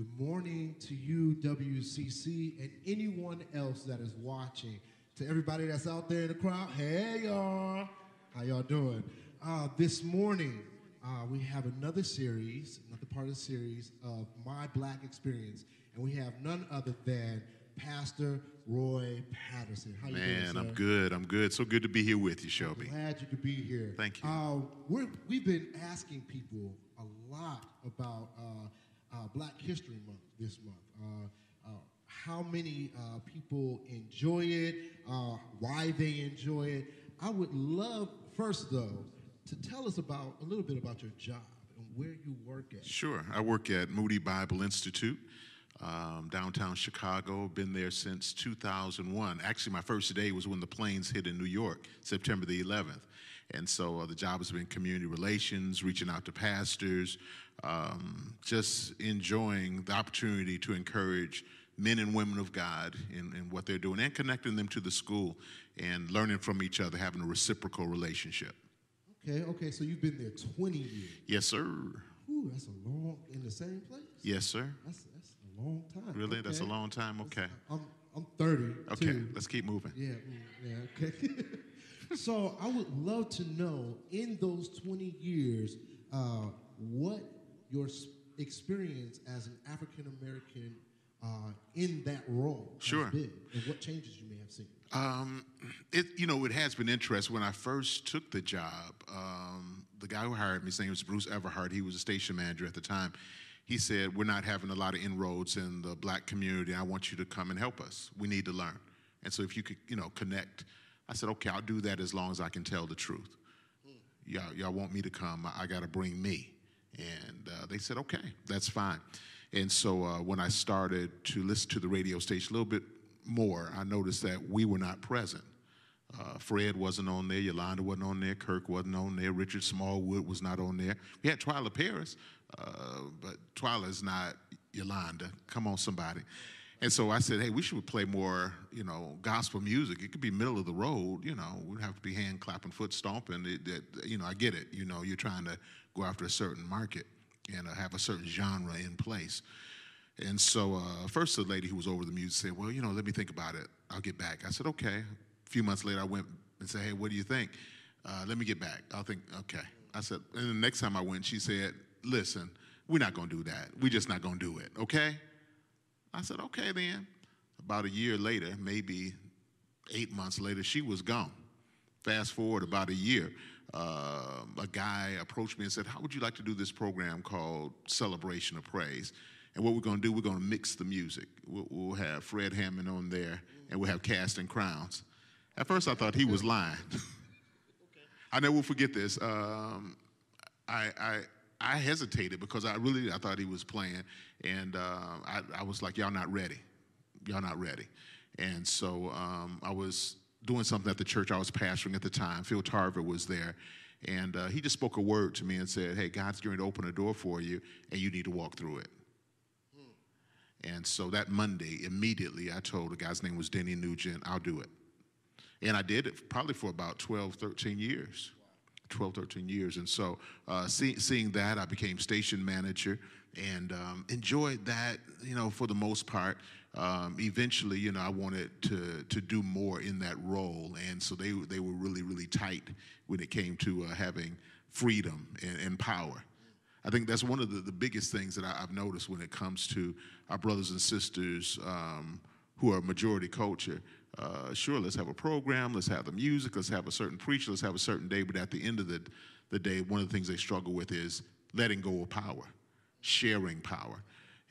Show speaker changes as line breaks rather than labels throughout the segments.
Good morning to you, WCC, and anyone else that is watching. To everybody that's out there in the crowd, hey y'all, how y'all doing? Uh, this morning, uh, we have another series, another part of the series of My Black Experience, and we have none other than Pastor Roy Patterson. How you doing,
Man, I'm good. I'm good. So good to be here with you, Shelby.
Glad you could be here.
Thank you.
Uh, we're, we've been asking people a lot about uh, Black History Month this month. Uh, uh, how many uh, people enjoy it, why they enjoy it. I would love, first though, to tell us about a little bit about your job and where you work at.
Sure. I work at Moody Bible Institute, um, downtown Chicago. Been there since 2001. Actually, my first day was when the planes hit in New York, September the 11th. And so uh, the job has been community relations, reaching out to pastors, um, just enjoying the opportunity to encourage men and women of God in, in what they're doing and connecting them to the school and learning from each other, having a reciprocal relationship.
Okay, okay, so you've been there 20 years.
Yes, sir.
Ooh, that's a long, in the same place?
Yes, sir.
That's, long time.
Really? That's a long time? Okay.
I'm, I'm 30.
Okay,
too.
let's keep moving.
Yeah, mm, yeah, okay. so I would love to know in those 20 years uh, what your experience as an African American uh, in that role has
Sure.
been and what changes you may have seen.
Um, it, you know, it has been interesting. When I first took the job, um, the guy who hired me, his name was Bruce Everhart. He was a station manager at the time. He said, "We're not having a lot of inroads in the black community. I want you to come and help us. We need to learn. And so, if you could, you know, connect." I said, "Okay, I'll do that as long as I can tell the truth. Y'all, y'all want me to come? I, I got to bring me." And uh, they said, "Okay, that's fine." And so, uh, when I started to listen to the radio station a little bit more, I noticed that we were not present. Uh, Fred wasn't on there, Yolanda wasn't on there, Kirk wasn't on there, Richard Smallwood was not on there. We had Twila Paris, uh, but Twila is not Yolanda. Come on, somebody. And so I said, hey, we should play more, you know, gospel music. It could be middle of the road, you know. We'd have to be hand clapping, foot stomping. It, that, you know, I get it. You know, you're trying to go after a certain market and uh, have a certain genre in place. And so, uh, first, the lady who was over the music said, Well, you know, let me think about it. I'll get back. I said, Okay. A few months later, I went and said, Hey, what do you think? Uh, let me get back. I'll think, okay. I said, and the next time I went, she said, Listen, we're not going to do that. We're just not going to do it, okay? I said, Okay, then. About a year later, maybe eight months later, she was gone. Fast forward about a year, uh, a guy approached me and said, How would you like to do this program called Celebration of Praise? And what we're going to do, we're going to mix the music. We'll, we'll have Fred Hammond on there, and we'll have Casting Crowns. At first, I thought he was lying. I never will forget this. Um, I, I, I hesitated because I really I thought he was playing, and uh, I, I was like, "Y'all not ready. Y'all not ready." And so um, I was doing something at the church I was pastoring at the time. Phil Tarver was there, and uh, he just spoke a word to me and said, "Hey, God's going to open a door for you, and you need to walk through it." And so that Monday, immediately, I told the guy's name was Denny Nugent, I'll do it. And I did it probably for about 12, 13 years. 12, 13 years. And so uh, see, seeing that, I became station manager and um, enjoyed that, you know, for the most part. Um, eventually, you know, I wanted to, to do more in that role. And so they, they were really, really tight when it came to uh, having freedom and, and power. I think that's one of the, the biggest things that I, I've noticed when it comes to our brothers and sisters um, who are majority culture. Uh, sure, let's have a program, let's have the music, let's have a certain preacher, let's have a certain day, but at the end of the, the day, one of the things they struggle with is letting go of power, sharing power.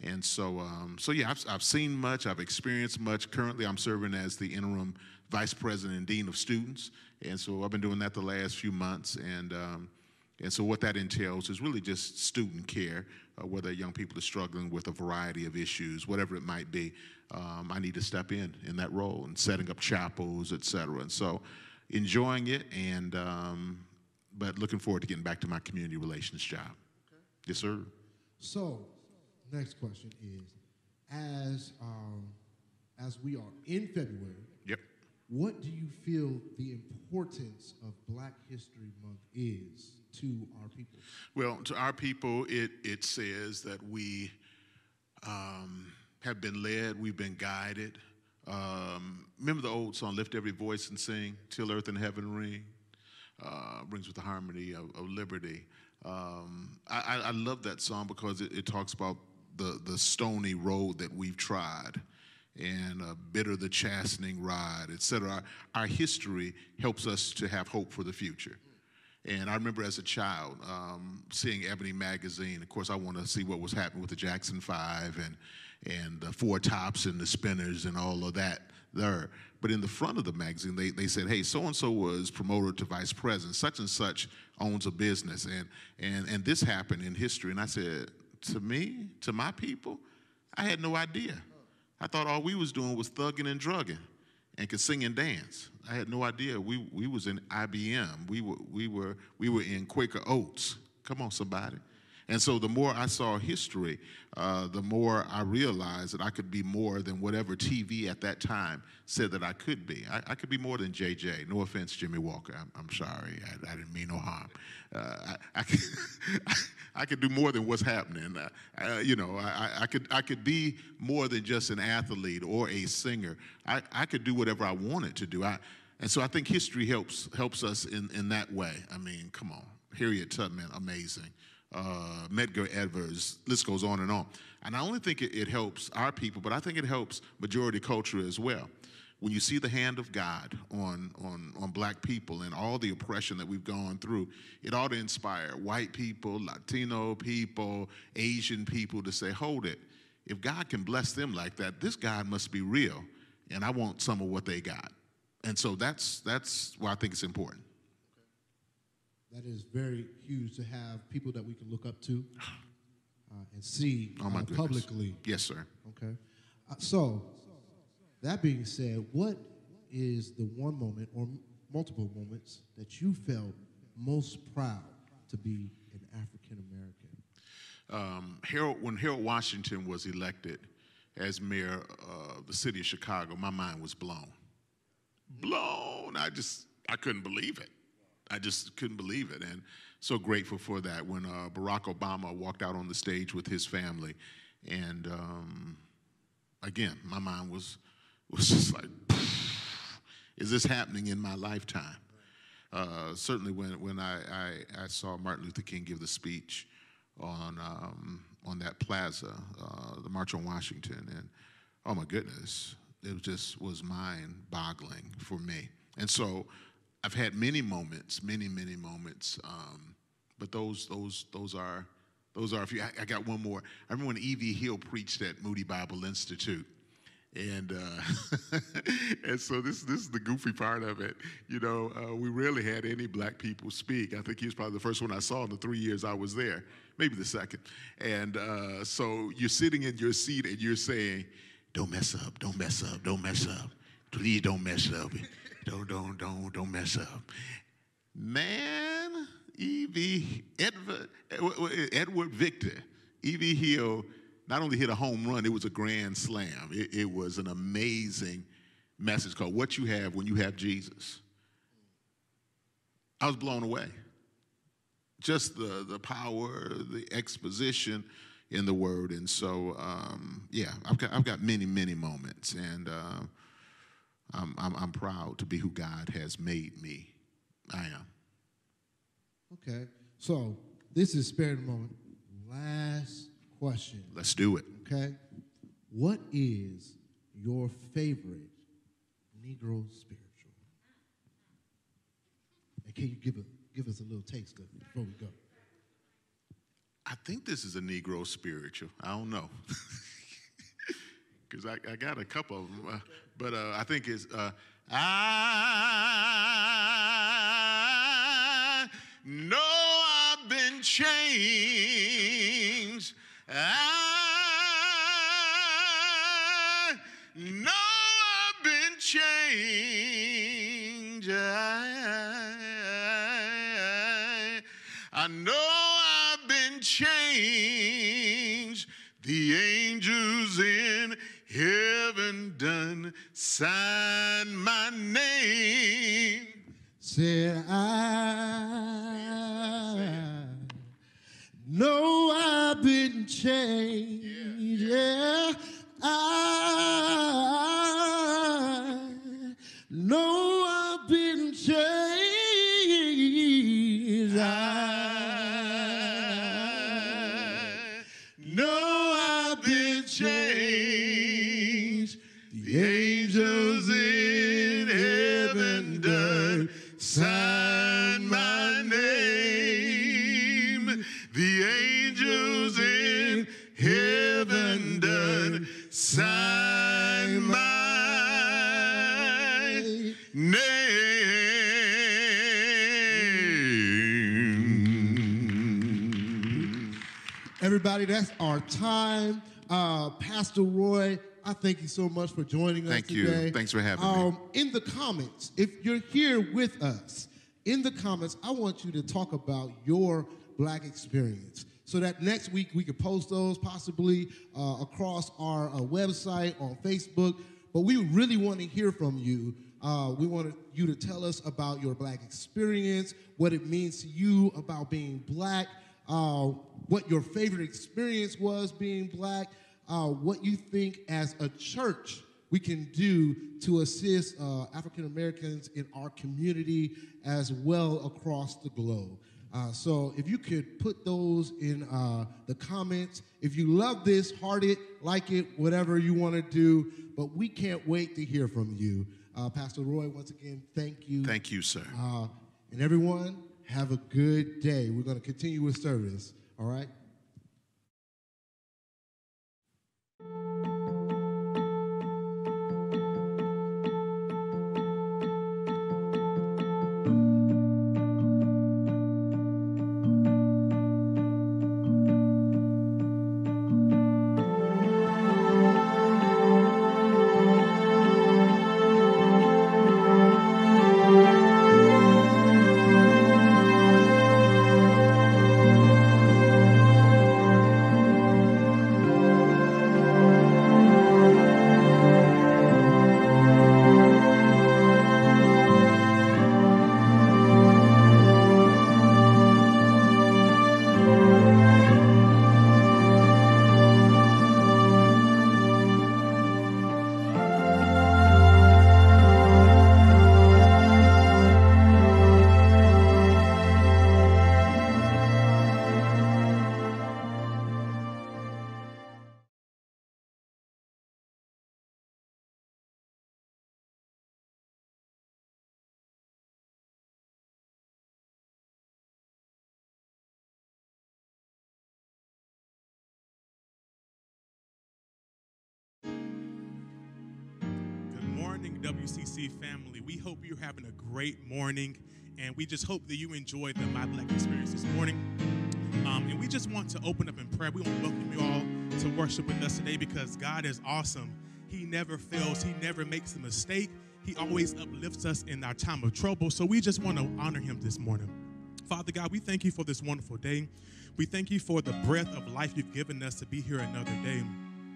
And so, um, so yeah, I've, I've seen much, I've experienced much. Currently, I'm serving as the interim vice president and dean of students, and so I've been doing that the last few months. And um, and so, what that entails is really just student care, uh, whether young people are struggling with a variety of issues, whatever it might be. Um, I need to step in in that role and setting up chapels, et cetera. And so, enjoying it, and um, but looking forward to getting back to my community relations job. Yes, sir.
So, next question is, as um, as we are in February,
Yep.
what do you feel the importance of Black History Month is to our people?
Well, to our people, it, it says that we um, have been led, we've been guided. Um, remember the old song, Lift Every Voice and Sing, Till Earth and Heaven Ring? Uh, brings with the harmony of, of liberty. Um, I, I, love that song because it, it, talks about the, the stony road that we've tried and bitter the chastening ride, etc. Our, our, history helps us to have hope for the future. And I remember as a child um, seeing Ebony magazine. Of course, I want to see what was happening with the Jackson Five and and the Four Tops and the Spinners and all of that there. But in the front of the magazine, they, they said, hey, so and so was promoted to vice president. Such and such owns a business. And, and, and this happened in history. And I said, to me, to my people, I had no idea. I thought all we was doing was thugging and drugging and could sing and dance. I had no idea. We, we was in IBM. We were, we, were, we were in Quaker Oats. Come on, somebody. And so the more I saw history, uh, the more I realized that I could be more than whatever TV at that time said that I could be. I, I could be more than JJ. No offense, Jimmie Walker. I'm, I'm sorry. I, I, didn't mean no harm. Uh, I, could, I could do more than what's happening. Uh, you know, I, I, could, I could be more than just an athlete or a singer. I, I could do whatever I wanted to do. I, and so I think history helps, helps us in, in that way. I mean, come on. Harriet Tubman, amazing uh, Medgar Evers, list goes on and on. And I only think it, it helps our people, but I think it helps majority culture as well. When you see the hand of God on, on, on black people and all the oppression that we've gone through, it ought to inspire white people, Latino people, Asian people to say, hold it. If God can bless them like that, this God must be real, and I want some of what they got. And so that's, that's why I think it's important
that is very huge to have people that we can look up to uh, and see
oh uh,
publicly.
Yes, sir.
Okay. Uh, so, that being said, what is the one moment or multiple moments that you felt most proud to be an African American?
Um, Harold, when Harold Washington was elected as mayor of the city of Chicago, my mind was blown. Blown. I just, I couldn't believe it. I just couldn't believe it. And so grateful for that when uh, Barack Obama walked out on the stage with his family. And um, again, my mind was, was just like, is this happening in my lifetime? Uh, certainly when, when I, I, I, saw Martin Luther King give the speech on, um, on that plaza, uh, the March on Washington, and oh my goodness, it just was mind boggling for me. And so I've had many moments, many, many moments. Um, but those, those, those are, those are a few. I, I, got one more. I remember when E.V. Hill preached at Moody Bible Institute. And uh, and so this this is the goofy part of it. You know, uh, we rarely had any black people speak. I think he was probably the first one I saw in the three years I was there, maybe the second. And uh, so you're sitting in your seat and you're saying, "Don't mess up, don't mess up, don't mess up, please don't mess up." Don't, don't, don't, don't mess up. Man, E.V. Edward, Edward Victor, E.V. Hill not only hit a home run, it was a grand slam. It, it was an amazing message called What You Have When You Have Jesus. I was blown away. Just the, the power, the exposition in the word. And so, um, yeah, I've got, I've got many, many moments. And uh, I'm, I'm, I'm proud to be who God has made me. I am.
Okay. So this is spare the moment. Last question.
Let's do it.
Okay. What is your favorite Negro spiritual? And can you give a give us a little taste of it before we go?
I think this is a Negro spiritual. I don't know. because I, I, got a couple of them. Uh, but uh, I think it's uh, I know I've been changed. I know I've been changed. Heaven done sign my name.
Said I know I've been changed. yeah. I Everybody, that's our time. Uh, Pastor Roy, I thank you so much for joining us today.
Thank you. Thanks for having me.
um, In the comments, if you're here with us, in the comments, I want you to talk about your black experience. So that next week we could post those possibly uh, across our uh, website, on Facebook. But we really want to hear from you. Uh, we want you to tell us about your black experience, what it means to you about being black, uh, what your favorite experience was being black, uh, what you think as a church we can do to assist uh, African Americans in our community as well across the globe. Uh, so if you could put those in uh, the comments. If you love this, heart it, like it, whatever you want to do. But we can't wait to hear from you. Uh, Pastor Roy, once again, thank you.
Thank you, sir.
Uh, and everyone, have a good day. We're going to continue with service. All right?
Morning, WCC family. We hope you're having a great morning, and we just hope that you enjoyed the My Black experience this morning. Um, and we just want to open up in prayer. We want to welcome you all to worship with us today because God is awesome. He never fails, He never makes a mistake. He always uplifts us in our time of trouble. So we just want to honor Him this morning. Father God, we thank you for this wonderful day. We thank you for the breath of life you've given us to be here another day.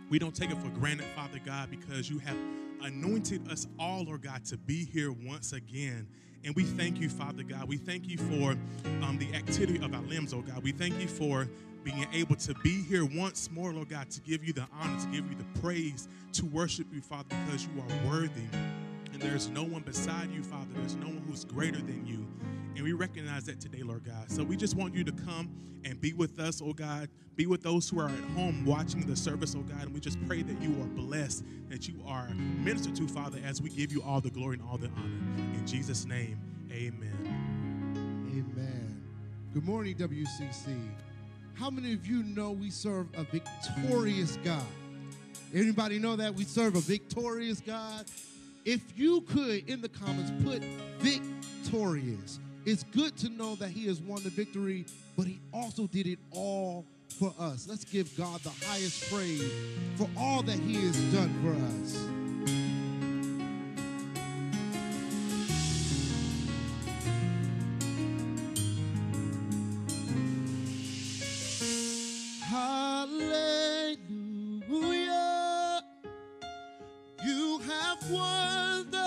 We don't take it for granted, Father God, because you have anointed us all, Lord God, to be here once again. And we thank you, Father God. We thank you for um, the activity of our limbs, oh God. We thank you for being able to be here once more, Lord God, to give you the honor, to give you the praise, to worship you, Father, because you are worthy. There's no one beside you, Father. There's no one who's greater than you. And we recognize that today, Lord God. So we just want you to come and be with us, oh God. Be with those who are at home watching the service, oh God. And we just pray that you are blessed, that you are ministered to, Father, as we give you all the glory and all the honor. In Jesus' name, amen.
Amen. Good morning, WCC. How many of you know we serve a victorious God? Anybody know that we serve a victorious God? If you could, in the comments, put victorious. It's good to know that He has won the victory, but He also did it all for us. Let's give God the highest praise for all that He has done for us. You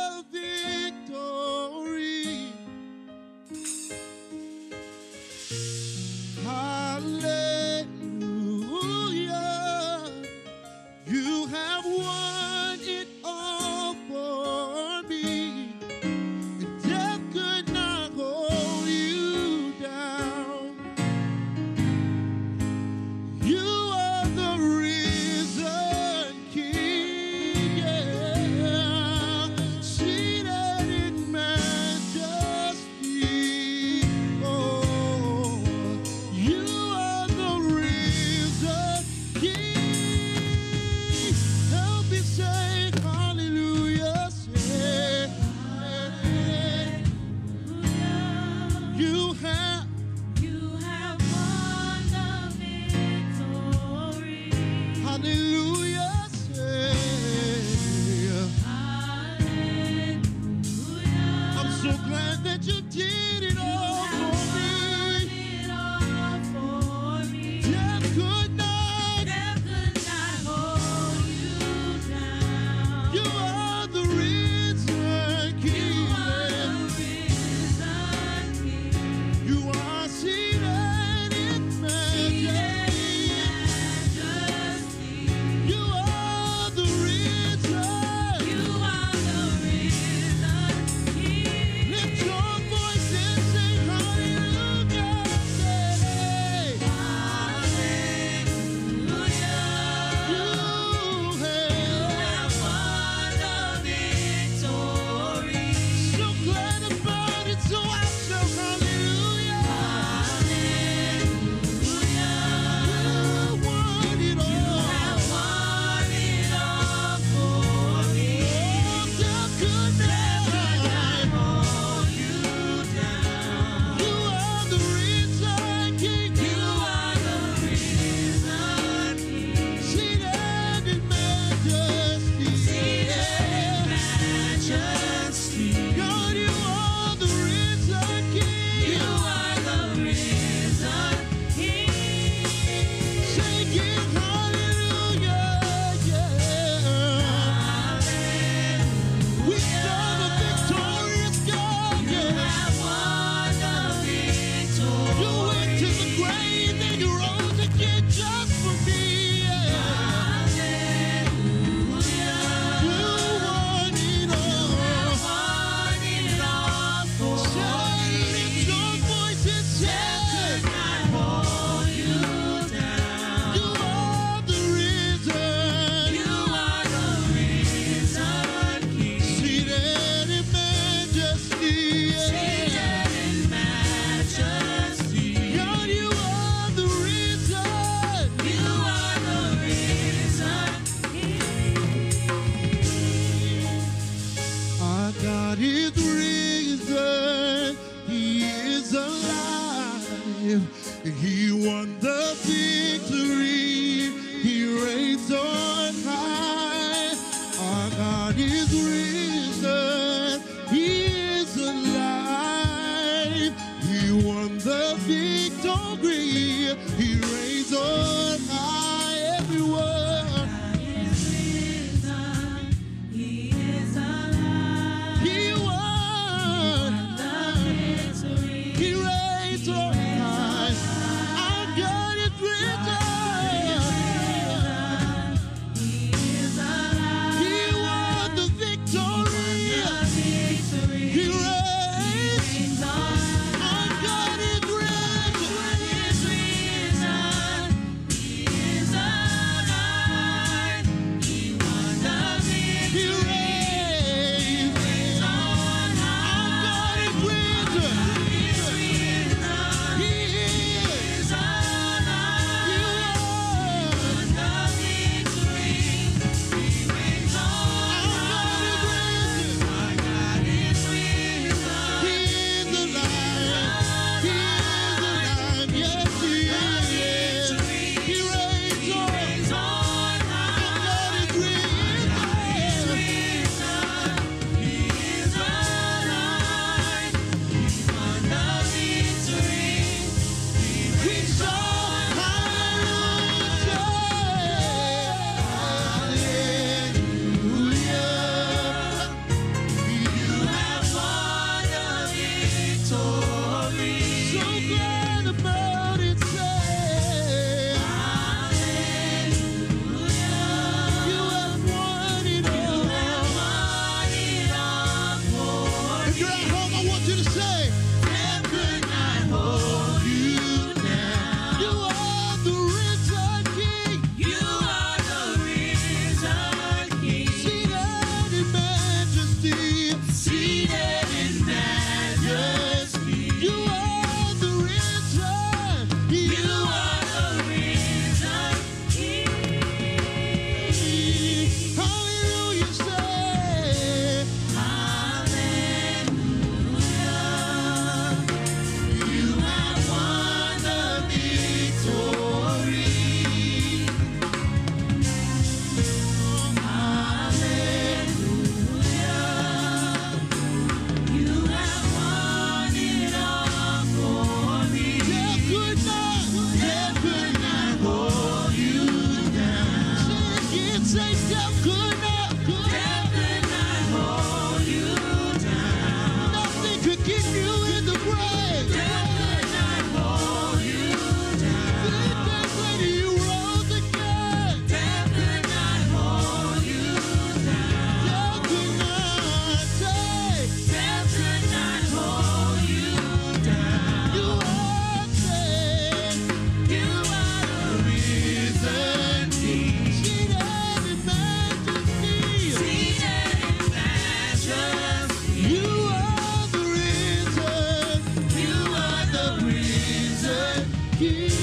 you.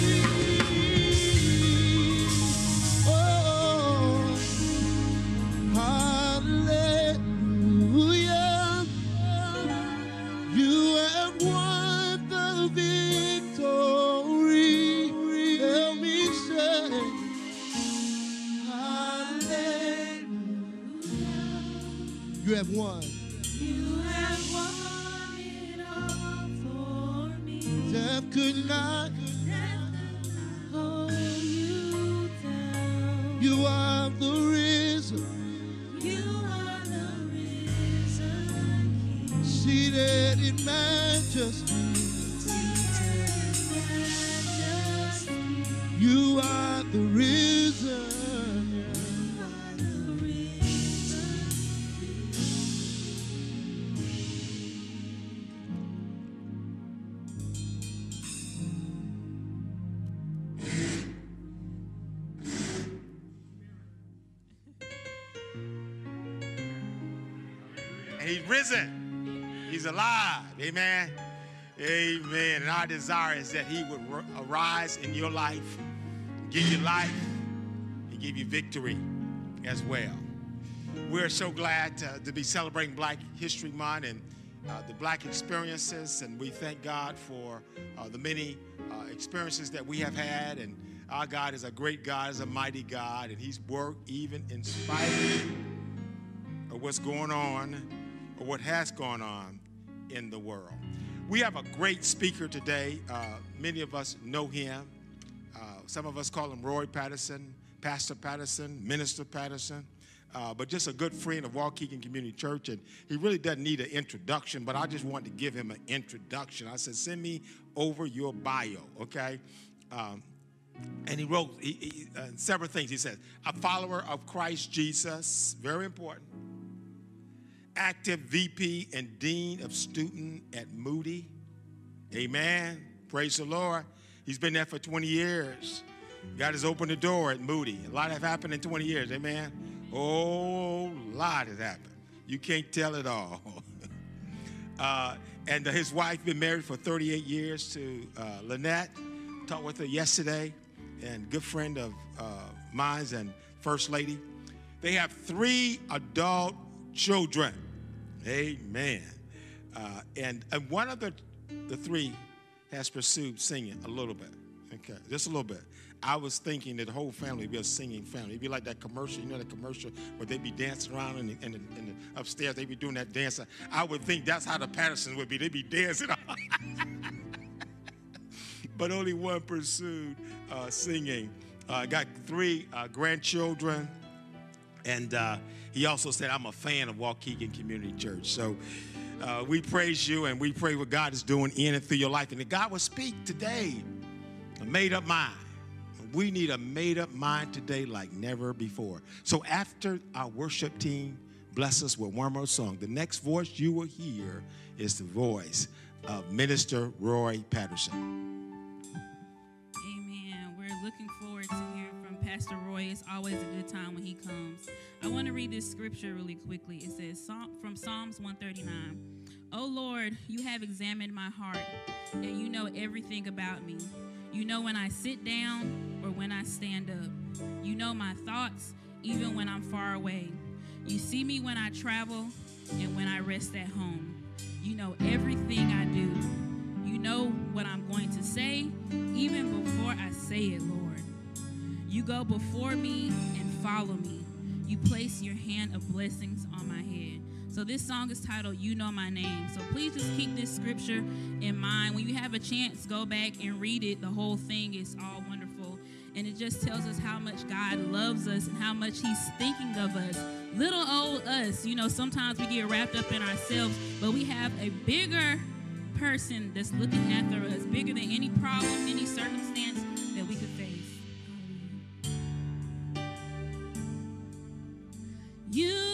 risen.
He's alive. Amen. Amen. And our desire is that he would arise in your life, give you life, and give you victory as well. We're so glad to be celebrating Black History Month and uh, the black experiences, and we thank God for uh, the many uh, experiences that we have had. And our God is a great God, is a mighty God, and He's worked even in spite of what's going on or what has gone on in the world. We have a great speaker today. Uh, many of us know him. Uh, some of us call him Roy Patterson, Pastor Patterson, Minister Patterson uh, but just a good friend of Waukegan Community Church. And he really doesn't need an introduction, but I just wanted to give him an introduction. I said, send me over your bio, okay? Um, and he wrote he, he, uh, several things. He says, a follower of Christ Jesus, very important. Active VP and Dean of Student at Moody. Amen. Praise the Lord. He's been there for 20 years. God has opened the door at Moody. A lot have happened in 20 years. Amen. Oh, a lot has happened. You can't tell it all. uh, and his wife been married for 38 years to uh, Lynette. Talked with her yesterday, and good friend of uh, mine and first lady. They have three adult children. Amen. Uh, and, and one of the, the three has pursued singing a little bit. Okay, just a little bit. I was thinking that the whole family would be a singing family. It'd be like that commercial, you know, that commercial where they'd be dancing around and, in the, upstairs. They'd be doing that dance. I would think that's how the Pattersons would be. They'd be dancing. but only one pursued uh, singing. Uh, got three uh, grandchildren, and uh, he also said, "I'm a fan of Waukegan Community Church." So. Uh, we praise you and we pray what God is doing in and through your life. And that God will speak today, a made up mind we need a made up mind today like never before. So after our worship team bless us with one more song, the next voice you will hear is the voice of Minister Roy Patterson.
Amen. We're looking from Pastor Roy. It's always a good time when he comes. I want to read this scripture really quickly. It says from Psalms 139. Oh Lord, you have examined my heart, and you know everything about me. You know when I sit down or when I stand up. You know my thoughts even when I'm far away. You see me when I travel and when I rest at home. You know everything I do. You know what I'm going to say even before I say it, Lord. You go before me and follow me. You place your hand of blessings on my head. So this song is titled You Know My Name. So please just keep this scripture in mind. When you have a chance, go back and read it. The whole thing is all wonderful. And it just tells us how much God loves us and how much He's thinking of us. Little old us, you know, sometimes we get wrapped up in ourselves, but we have a bigger person that's looking after us, bigger than any problem, any circumstance You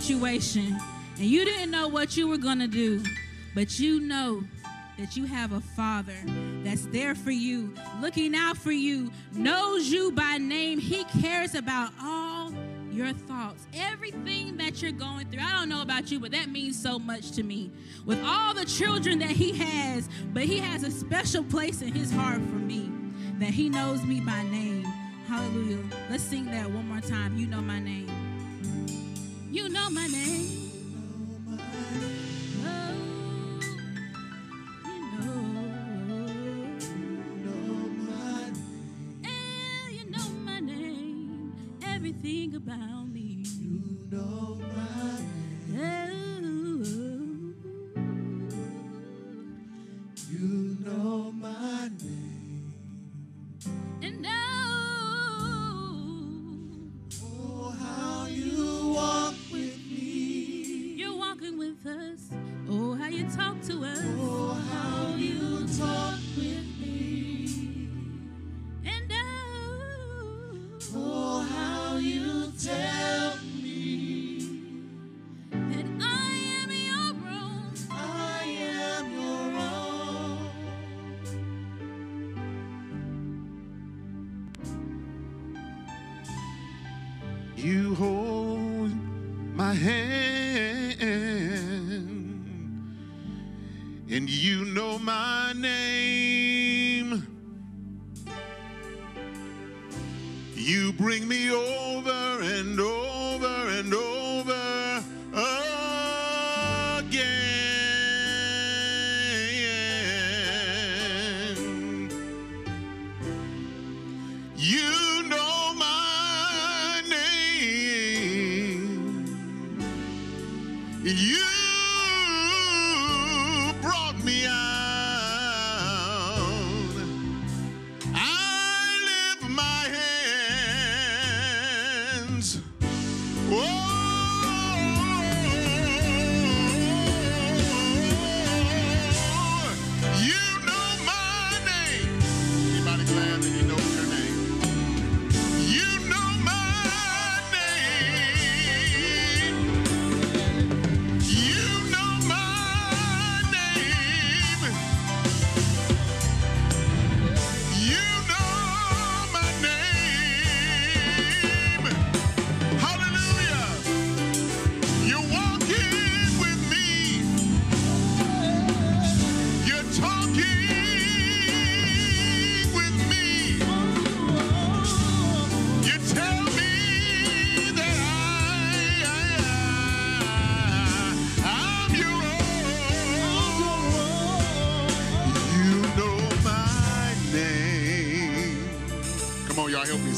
situation and you didn't know what you were going to do, but you know that you have a father that's there for you, looking out for you, knows you by name. He cares about all your thoughts, everything that you're going through. I don't know about you, but that means so much to me. With all the children that he has, but he has a special place in his heart for me, that he knows me by name. Hallelujah. Let's sing that one more time. You know my name. You know my name.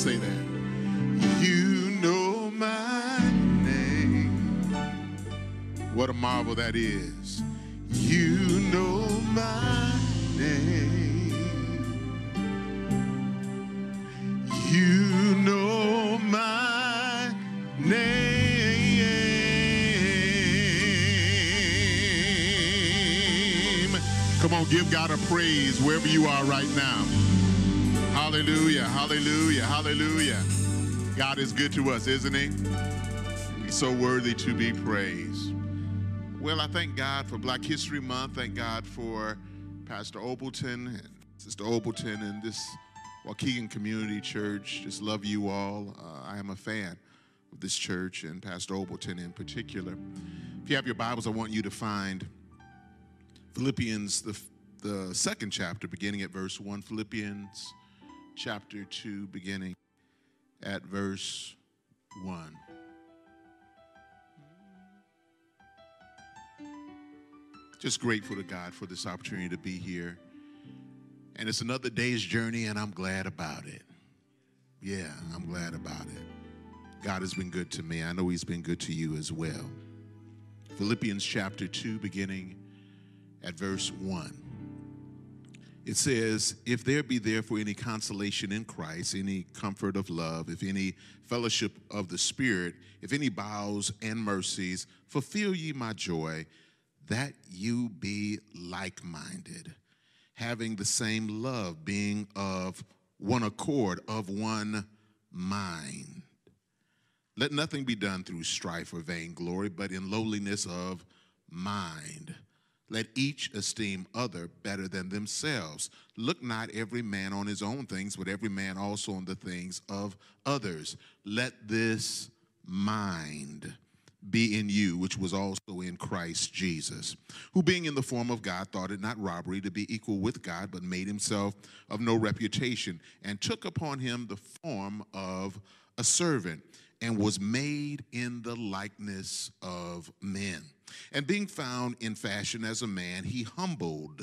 Say that. You know my name. What a marvel that is. You know my name. You know my name. Come on, give God a praise wherever you are right now. Hallelujah, hallelujah, hallelujah. God is good to us, isn't he? He's so worthy to be praised. Well, I thank God for Black History Month. Thank God for Pastor Obleton and Sister Obleton and this Waukegan Community Church. Just love you all. Uh, I am a fan of this church and Pastor Obleton in particular. If you have your Bibles, I want you to find Philippians, the, the second chapter, beginning at verse 1. Philippians chapter 2, beginning at verse 1. Just grateful to God for this opportunity to be here. And it's another day's journey, and I'm glad about it. Yeah, I'm glad about it. God has been good to me. I know He's been good to you as well. Philippians chapter 2, beginning at verse 1. It says, If there be therefore any consolation in Christ, any comfort of love, if any fellowship of the Spirit, if any bowels and mercies, fulfill ye my joy, that you be like minded, having the same love, being of one accord, of one mind. Let nothing be done through strife or vainglory, but in lowliness of mind. Let each esteem other better than themselves. Look not every man on his own things, but every man also on the things of others. Let this mind be in you, which was also in Christ Jesus, who being in the form of God thought it not robbery to be equal with God, but made himself of no reputation, and took upon him the form of a servant, and was made in the likeness of men. And being found in fashion as a man, he humbled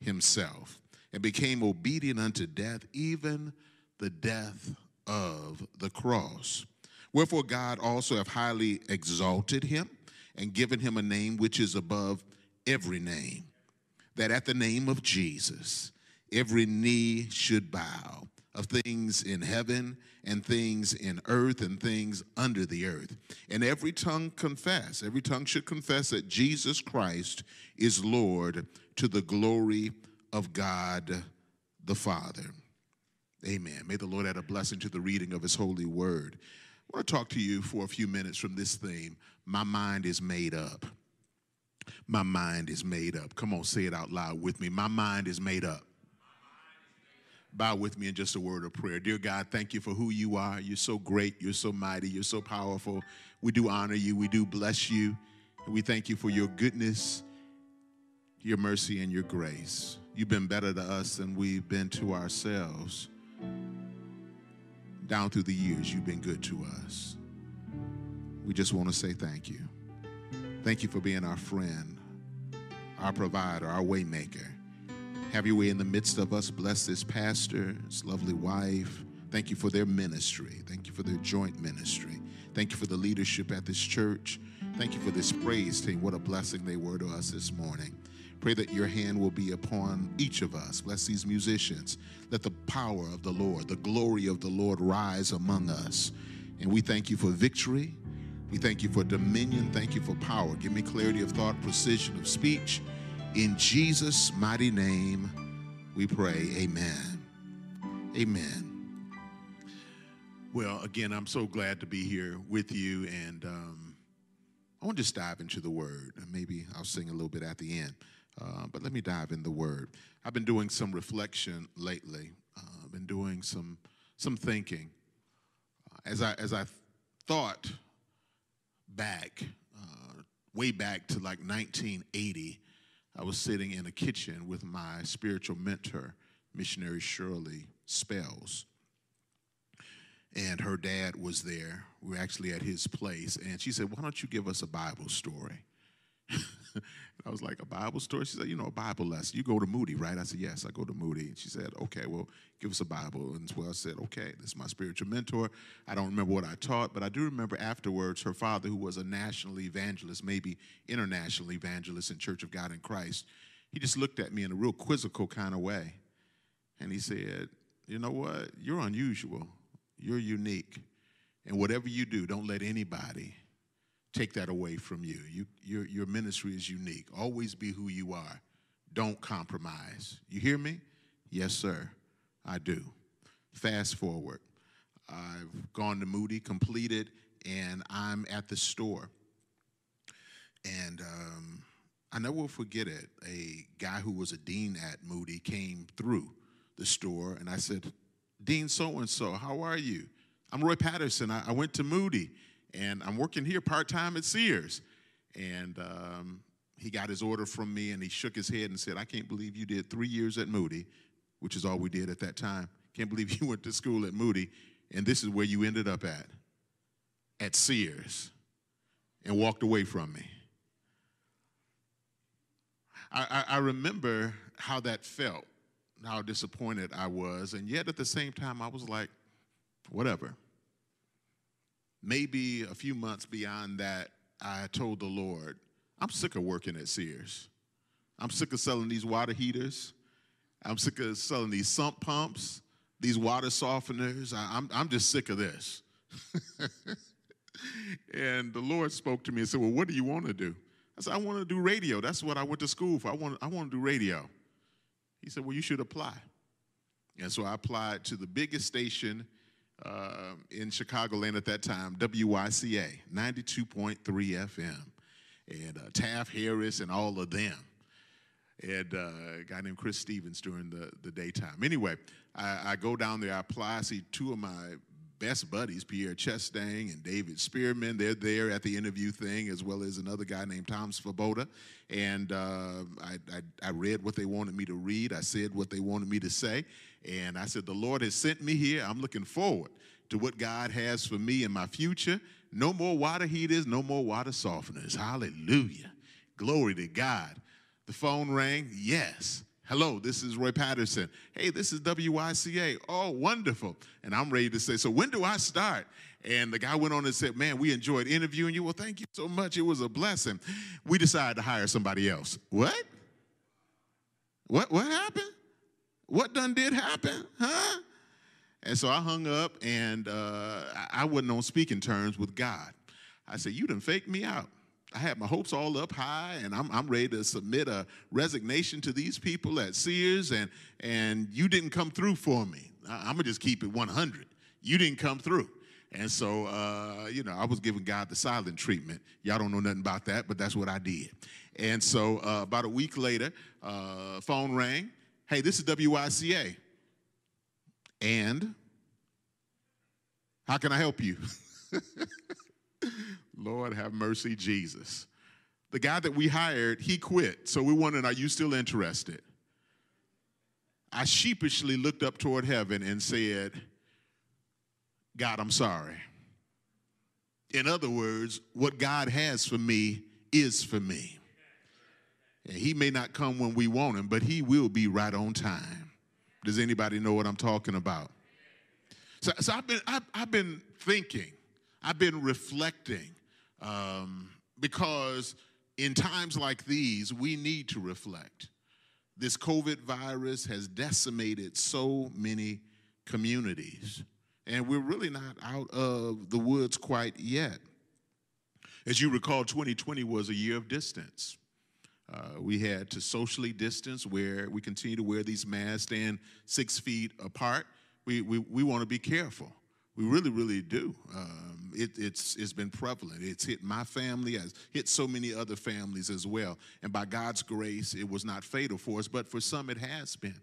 himself and became obedient unto death, even the death of the cross. Wherefore God also hath highly exalted him and given him a name which is above every name, that at the name of Jesus every knee should bow of things in heaven and things in earth and things under the earth. And every tongue confess, every tongue should confess that Jesus Christ is Lord to the glory of God the Father. Amen. May the Lord add a blessing to the reading of his holy word. I want to talk to you for a few minutes from this theme. My mind is made up. My mind is made up. Come on, say it out loud with me. My mind is made up. Bow with me in just a word of prayer. Dear God, thank you for who you are. You're so great. You're so mighty. You're so powerful. We do honor you. We do bless you. And we thank you for your goodness, your mercy, and your grace. You've been better to us than we've been to ourselves. Down through the years, you've been good to us. We just want to say thank you. Thank you for being our friend, our provider, our waymaker. Have your way in the midst of us. Bless this pastor, his lovely wife. Thank you for their ministry. Thank you for their joint ministry. Thank you for the leadership at this church. Thank you for this praise team. What a blessing they were to us this morning. Pray that your hand will be upon each of us. Bless these musicians. Let the power of the Lord, the glory of the Lord rise among us. And we thank you for victory. We thank you for dominion. Thank you for power. Give me clarity of thought, precision of speech. In Jesus' mighty name, we pray. Amen. Amen. Well, again, I'm so glad to be here with you, and um, I want to just dive into the Word. Maybe I'll sing a little bit at the end, uh, but let me dive in the Word. I've been doing some reflection lately. Uh, I've been doing some some thinking. As I as I thought back, uh, way back to like 1980 I was sitting in a kitchen with my spiritual mentor, missionary Shirley Spells. And her dad was there. We were actually at his place. And she said, Why don't you give us a Bible story? I was like, a Bible story? She said, you know, a Bible lesson. You go to Moody, right? I said, yes, I go to Moody. And she said, okay, well, give us a Bible. And so I said, okay, this is my spiritual mentor. I don't remember what I taught, but I do remember afterwards her father, who was a national evangelist, maybe international evangelist in Church of God in Christ, he just looked at me in a real quizzical kind of way. And he said, you know what? You're unusual. You're unique. And whatever you do, don't let anybody take that away from you. you your, your ministry is unique. Always be who you are. Don't compromise. You hear me? Yes, sir, I do. Fast forward. I've gone to Moody, completed, and I'm at the store. And um, I never will forget it. A guy who was a dean at Moody came through the store, and I said, Dean so and so, how are you? I'm Roy Patterson. I, I went to Moody and I'm working here part time at Sears. And um, he got his order from me and he shook his head and said, I can't believe you did three years at Moody, which is all we did at that time. Can't believe you went to school at Moody, and this is where you ended up at, at Sears, and walked away from me. I, I, I remember how that felt, how disappointed I was, and yet at the same time, I was like, whatever maybe a few months beyond that, I told the Lord, I'm sick of working at Sears. I'm sick of selling these water heaters. I'm sick of selling these sump pumps, these water softeners. I, am I'm, I'm just sick of this. and the Lord spoke to me and said, Well, what do you want to do? I said, I want to do radio. That's what I went to school for. I want, I want to do radio. He said, Well, you should apply. And so I applied to the biggest station uh, in Chicagoland at that time, WYCA, 92.3 FM, and uh, Taft Harris and all of them. And uh, a guy named Chris Stevens during the, the daytime. Anyway, I, I go down there, I apply, I see two of my best buddies, Pierre Chestang and David Spearman. They're there at the interview thing, as well as another guy named Tom Svoboda. And uh, I, I, I, read what they wanted me to read. I said what they wanted me to say. And I said, The Lord has sent me here. I'm looking forward to what God has for me in my future. No more water heaters, no more water softeners. Hallelujah. Glory to God. The phone rang. Yes. Hello, this is Roy Patterson. Hey, this is WYCA. Oh, wonderful. And I'm ready to say, so when do I start? And the guy went on and said, Man, we enjoyed interviewing you. Well, thank you so much. It was a blessing. We decided to hire somebody else. What? What what happened? What done did happen? Huh? And so I hung up and uh, I wasn't on speaking terms with God. I said, You done faked me out. I had my hopes all up high, and I'm, I'm ready to submit a resignation to these people at Sears, and, and you didn't come through for me. I, am gonna just keep it 100. You didn't come through. And so, uh, you know, I was giving God the silent treatment. Y'all don't know nothing about that, but that's what I did. And so, uh, about a week later, uh, phone rang. Hey, this is WYCA. And how can I help you? Lord have mercy, Jesus. The guy that we hired, he quit. So we wondered, are you still interested? I sheepishly looked up toward heaven and said, God, I'm sorry. In other words, what God has for me is for me. And he may not come when we want him, but he will be right on time. Does anybody know what I'm talking about? So, so I've, been, I've, I've been thinking, I've been reflecting um, because in times like these, we need to reflect. This COVID virus has decimated so many communities, and we're really not out of the woods quite yet. As you recall, 2020 was a year of distance. Uh, we had to socially distance where we continue to wear these masks, stand six feet apart. We, we, we want to be careful. We really, really do. Um, it, it's, it's been prevalent. It's hit my family, it's hit so many other families as well. And by God's grace, it was not fatal for us, but for some it has been.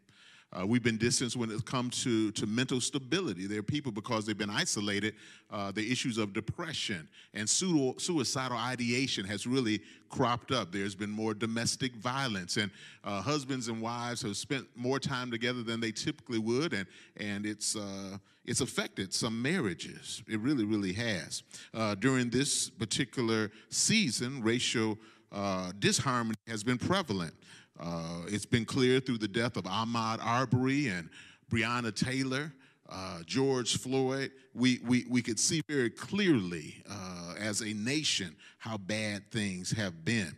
Uh, we've been distanced when it comes to, to mental stability. There are people, because they've been isolated, uh, the issues of depression and suicidal ideation has really cropped up. There's been more domestic violence, and uh, husbands and wives have spent more time together than they typically would, and, and it's, uh, it's affected some marriages. It really, really has. Uh, during this particular season, racial uh, disharmony has been prevalent. Uh, it's been clear through the death of Ahmaud Arbery and Breonna Taylor, uh, George Floyd. We, we, we could see very clearly uh, as a nation how bad things have been.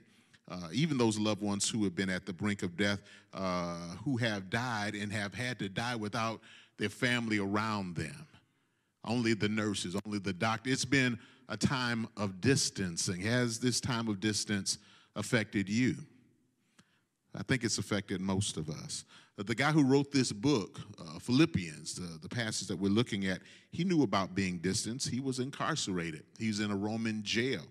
Uh, even those loved ones who have been at the brink of death, uh, who have died and have had to die without their family around them. Only the nurses, only the doctor. It's been a time of distancing. Has this time of distance affected you? I think it's affected most of us. Uh, the guy who wrote this book, uh, Philippians, the, the passage that we're looking at, he knew about being distanced. He was incarcerated, he was in a Roman jail.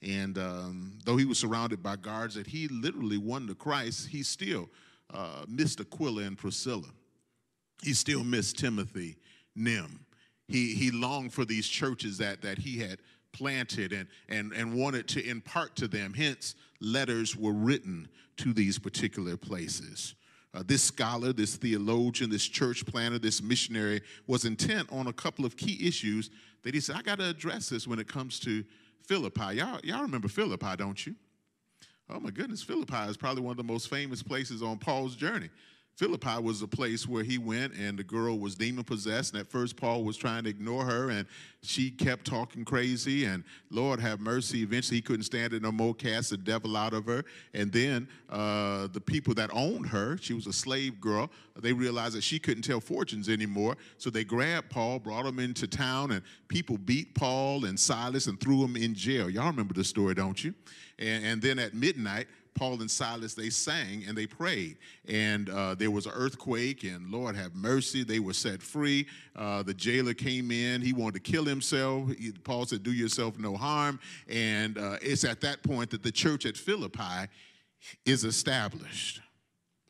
And um, though he was surrounded by guards that he literally won to Christ, he still uh, missed Aquila and Priscilla. He still missed Timothy, Nim. He, he longed for these churches that, that he had planted and, and, and wanted to impart to them. Hence, letters were written to these particular places. Uh, this scholar, this theologian, this church planner, this missionary was intent on a couple of key issues that he said, I got to address this when it comes to Philippi. Y'all, y'all remember Philippi, don't you? Oh my goodness, Philippi is probably one of the most famous places on Paul's journey. Philippi was a place where he went and the girl was demon possessed. And at first, Paul was trying to ignore her and she kept talking crazy. And Lord have mercy, eventually he couldn't stand it no more, cast the devil out of her. And then uh, the people that owned her, she was a slave girl, they realized that she couldn't tell fortunes anymore. So they grabbed Paul, brought him into town, and people beat Paul and Silas and threw him in jail. Y'all remember the story, don't you? And, and then at midnight, Paul and Silas, they sang and they prayed. And uh, there was an earthquake, and Lord have mercy, they were set free. Uh, the jailer came in, he wanted to kill himself. He, Paul said, Do yourself no harm. And uh, it's at that point that the church at Philippi is established.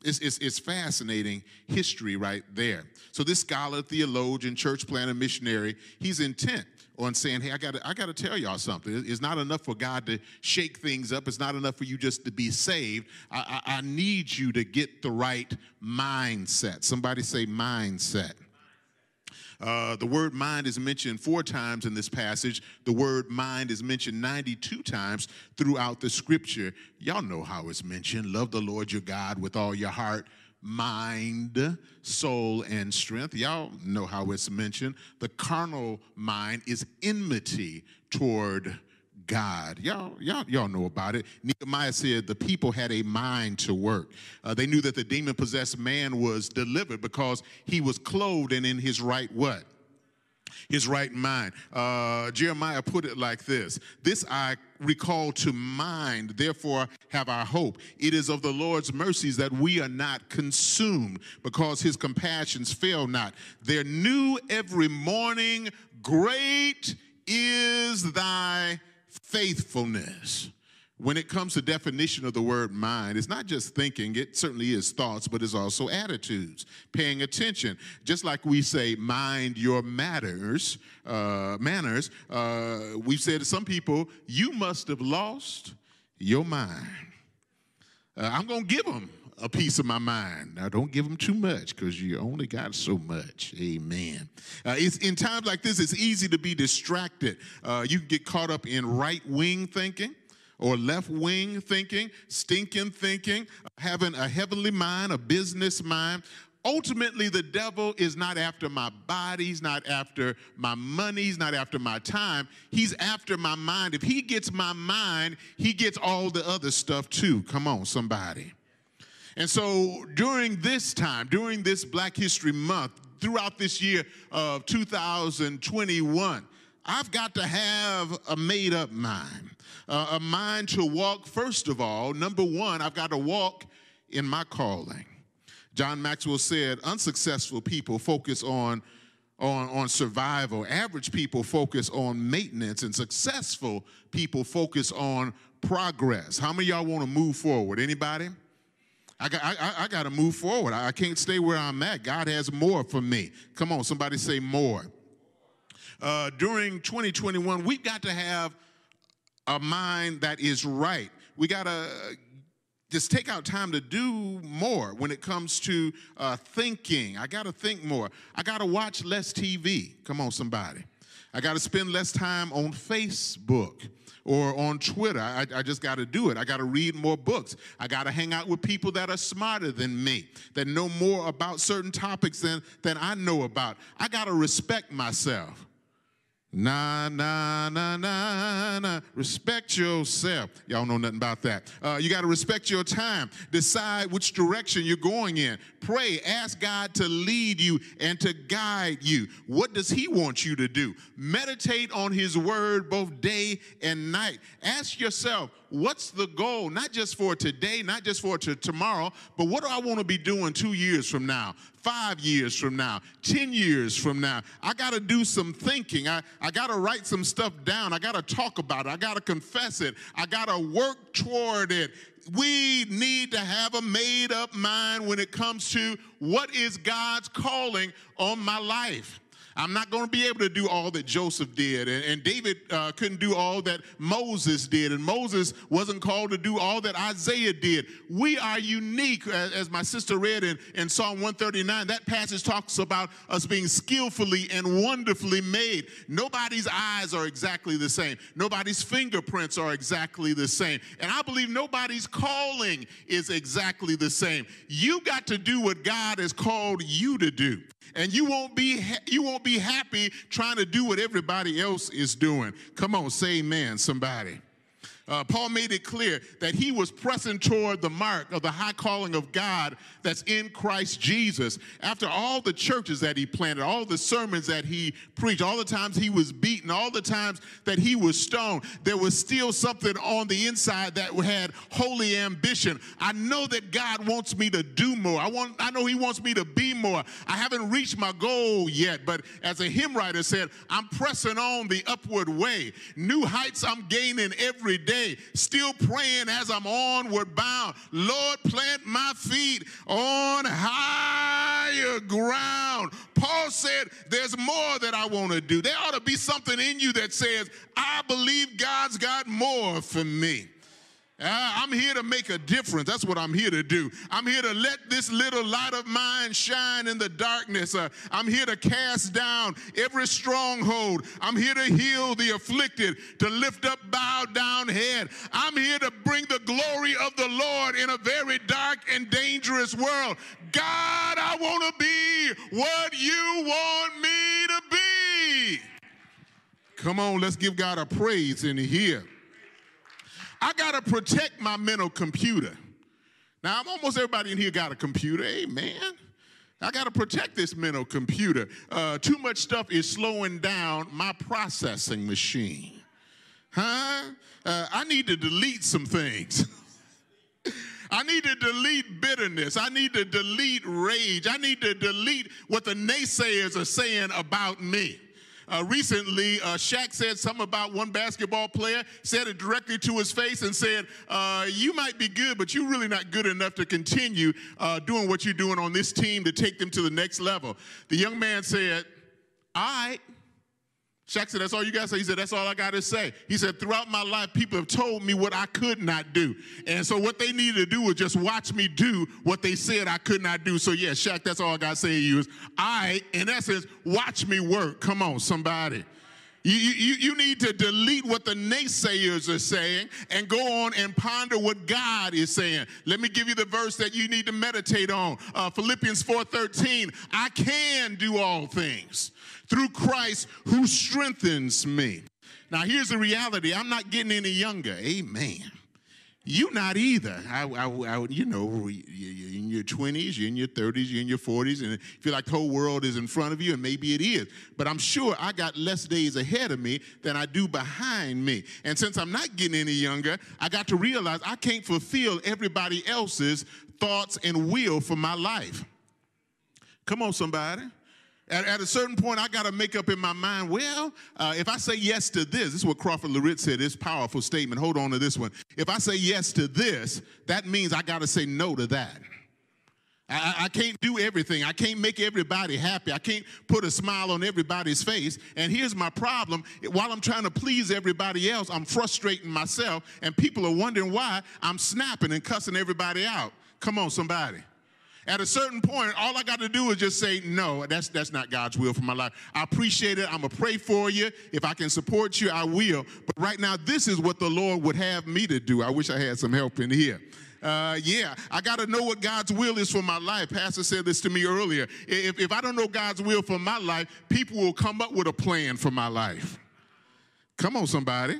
It's, it's, it's, fascinating history right there. So this scholar, theologian, church planter, missionary, he's intent on saying, hey, I got I to tell y'all something. It's not enough for God to shake things up. It's not enough for you just to be saved. I, I, I need you to get the right mindset. Somebody say mindset. Uh, the word mind is mentioned four times in this passage. The word mind is mentioned 92 times throughout the scripture. Y'all know how it's mentioned. Love the Lord your God with all your heart, mind, soul, and strength. Y'all know how it's mentioned. The carnal mind is enmity toward God. Y'all, y'all, y'all know about it. Nehemiah said the people had a mind to work. Uh, they knew that the demon possessed man was delivered because he was clothed and in his right what? His right mind. Uh, Jeremiah put it like this This I recall to mind, therefore have I hope. It is of the Lord's mercies that we are not consumed, because his compassions fail not. They're new every morning. Great is thy faithfulness when it comes to definition of the word mind it's not just thinking it certainly is thoughts but it's also attitudes paying attention just like we say mind your matters uh, manners uh, we've said to some people you must have lost your mind uh, i'm going to give them a piece of my mind. Now, don't give them too much because you only got so much. Amen. Uh, it's in times like this, it's easy to be distracted. Uh, you can get caught up in right wing thinking or left wing thinking, stinking thinking, having a heavenly mind, a business mind. Ultimately, the devil is not after my body, he's not after my money, he's not after my time, he's after my mind. If he gets my mind, he gets all the other stuff too. Come on, somebody. And so during this time, during this Black History Month, throughout this year of 2021, I've got to have a made up mind uh, a mind to walk, first of all, number one, I've got to walk in my calling. John Maxwell said, unsuccessful people focus on, on, on survival. Average people focus on maintenance, and successful people focus on progress. How many y'all want to move forward? Anybody? I got, I, I got to move forward. I can't stay where I'm at. God has more for me. Come on, somebody say more. Uh, during 2021, we've got to have a mind that is right. We got to just take out time to do more when it comes to uh, thinking. I got to think more. I got to watch less TV. Come on, somebody. I got to spend less time on Facebook or on Twitter. I, I just got to do it. I got to read more books. I got to hang out with people that are smarter than me, that know more about certain topics than, than I know about. I got to respect myself. Nah, nah, nah, nah, nah. Respect yourself. Y'all know nothing about that. Uh, you got to respect your time. Decide which direction you're going in. Pray. Ask God to lead you and to guide you. What does He want you to do? Meditate on His word both day and night. Ask yourself, what's the goal, not just for today, not just for t- tomorrow, but what do I want to be doing two years from now, five years from now, 10 years from now? I got to do some thinking. I, I got to write some stuff down. I got to talk about it. I got to confess it. I got to work toward it. We need to have a made up mind when it comes to what is God's calling on my life. I'm not going to be able to do all that Joseph did. And, and David uh, couldn't do all that Moses did. And Moses wasn't called to do all that Isaiah did. We are unique, as, as my sister read in, in Psalm 139. That passage talks about us being skillfully and wonderfully made. Nobody's eyes are exactly the same, nobody's fingerprints are exactly the same. And I believe nobody's calling is exactly the same. You got to do what God has called you to do and you won't be you won't be happy trying to do what everybody else is doing. Come on, say amen, somebody. Uh, Paul made it clear that he was pressing toward the mark of the high calling of God that's in Christ Jesus. After all the churches that he planted, all the sermons that he preached, all the times he was beaten, all the times that he was stoned, there was still something on the inside that had holy ambition. I know that God wants me to do more. I want I know he wants me to be more. I haven't reached my goal yet, but as a hymn writer said, I'm pressing on the upward way. New heights I'm gaining every day still praying as I'm onward bound. Lord, plant my feet on higher ground. Paul said, There's more that I want to do. There ought to be something in you that says, I believe God's got more for me. Uh, I'm here to make a difference. That's what I'm here to do. I'm here to let this little light of mine shine in the darkness. Uh, I'm here to cast down every stronghold. I'm here to heal the afflicted, to lift up bowed down head. I'm here to bring the glory of the Lord in a very dark and dangerous world. God, I want to be what you want me to be. Come on, let's give God a praise in here. I got to protect my mental computer. Now, I'm almost everybody in here got a computer. Amen. I got to protect this mental computer. Uh, too much stuff is slowing down my processing machine. Huh? Uh, I need to delete some things. I need to delete bitterness. I need to delete rage. I need to delete what the naysayers are saying about me. Uh, recently, uh, Shaq said something about one basketball player, said it directly to his face, and said, uh, You might be good, but you're really not good enough to continue uh, doing what you're doing on this team to take them to the next level. The young man said, All right. Shaq said, That's all you got to say. He said, That's all I got to say. He said, Throughout my life, people have told me what I could not do. And so what they needed to do was just watch me do what they said I could not do. So, yeah, Shaq, that's all I got to say to you is, I, in essence, watch me work. Come on, somebody. You, you, you need to delete what the naysayers are saying and go on and ponder what God is saying. Let me give you the verse that you need to meditate on. Uh, Philippians 4.13, I can do all things through Christ who strengthens me. Now, here's the reality I'm not getting any younger. Amen. You not either. I, I, I, you know, you're in your 20s, you're in your 30s, you're in your 40s, and you feel like the whole world is in front of you, and maybe it is. But I'm sure I got less days ahead of me than I do behind me. And since I'm not getting any younger, I got to realize I can't fulfill everybody else's thoughts and will for my life. Come on, somebody. At, at, a certain point, I got to make up in my mind, well, uh, if I say yes to this, this is what Crawford Loritts said, this powerful statement. Hold on to this one. If I say yes to this, that means I got to say no to that. I, I, can't do everything. I can't make everybody happy. I can't put a smile on everybody's face. And here's my problem while I'm trying to please everybody else, I'm frustrating myself, and people are wondering why I'm snapping and cussing everybody out. Come on, somebody. At a certain point, all I got to do is just say, no, that's, that's not God's will for my life. I appreciate it. I'm going to pray for you. If I can support you, I will. But right now, this is what the Lord would have me to do. I wish I had some help in here. Uh, yeah, I got to know what God's will is for my life. Pastor said this to me earlier. If, if I don't know God's will for my life, people will come up with a plan for my life. Come on, somebody.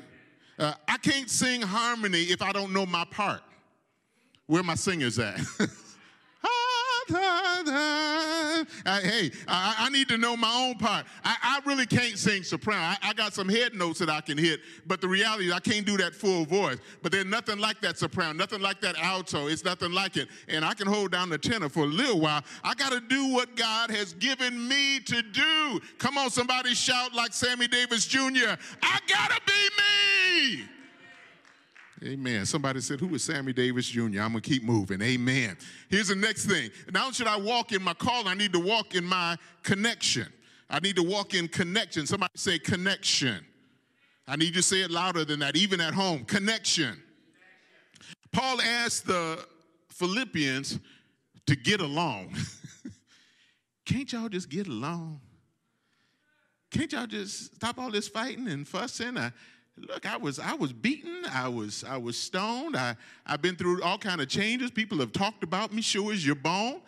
Uh, I can't sing harmony if I don't know my part. Where my singers at? I, hey, I, I, need to know my own part. I, I really can't sing soprano. I, got some head notes that I can hit, but the reality is I can't do that full voice. But there's nothing like that soprano, nothing like that alto. It's nothing like it. And I can hold down the tenor for a little while. I got to do what God has given me to do. Come on, somebody shout like Sammy Davis Jr. I got to be me. Amen. Somebody said, Who is Sammy Davis Jr.? I'm going to keep moving. Amen. Here's the next thing. Now, should I walk in my call? I need to walk in my connection. I need to walk in connection. Somebody say connection. I need you to say it louder than that, even at home. Connection. Paul asked the Philippians to get along. Can't y'all just get along? Can't y'all just stop all this fighting and fussing? I, look i was i was beaten i was i was stoned i i've been through all kind of changes people have talked about me sure as your bone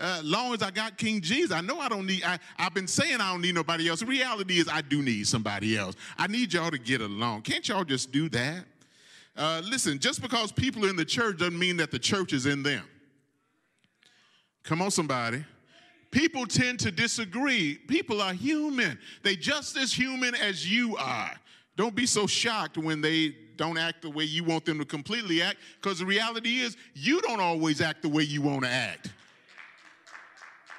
uh, long as I got King Jesus, I know I don't need, I, I've been saying I don't need nobody else. The reality is I do need somebody else. I need y'all to get along. Can't y'all just do that? Uh, listen, just because people are in the church doesn't mean that the church is in them. Come on, somebody. People tend to disagree. People are human. They just as human as you are. Don't be so shocked when they don't act the way you want them to completely act, because the reality is you don't always act the way you want to act.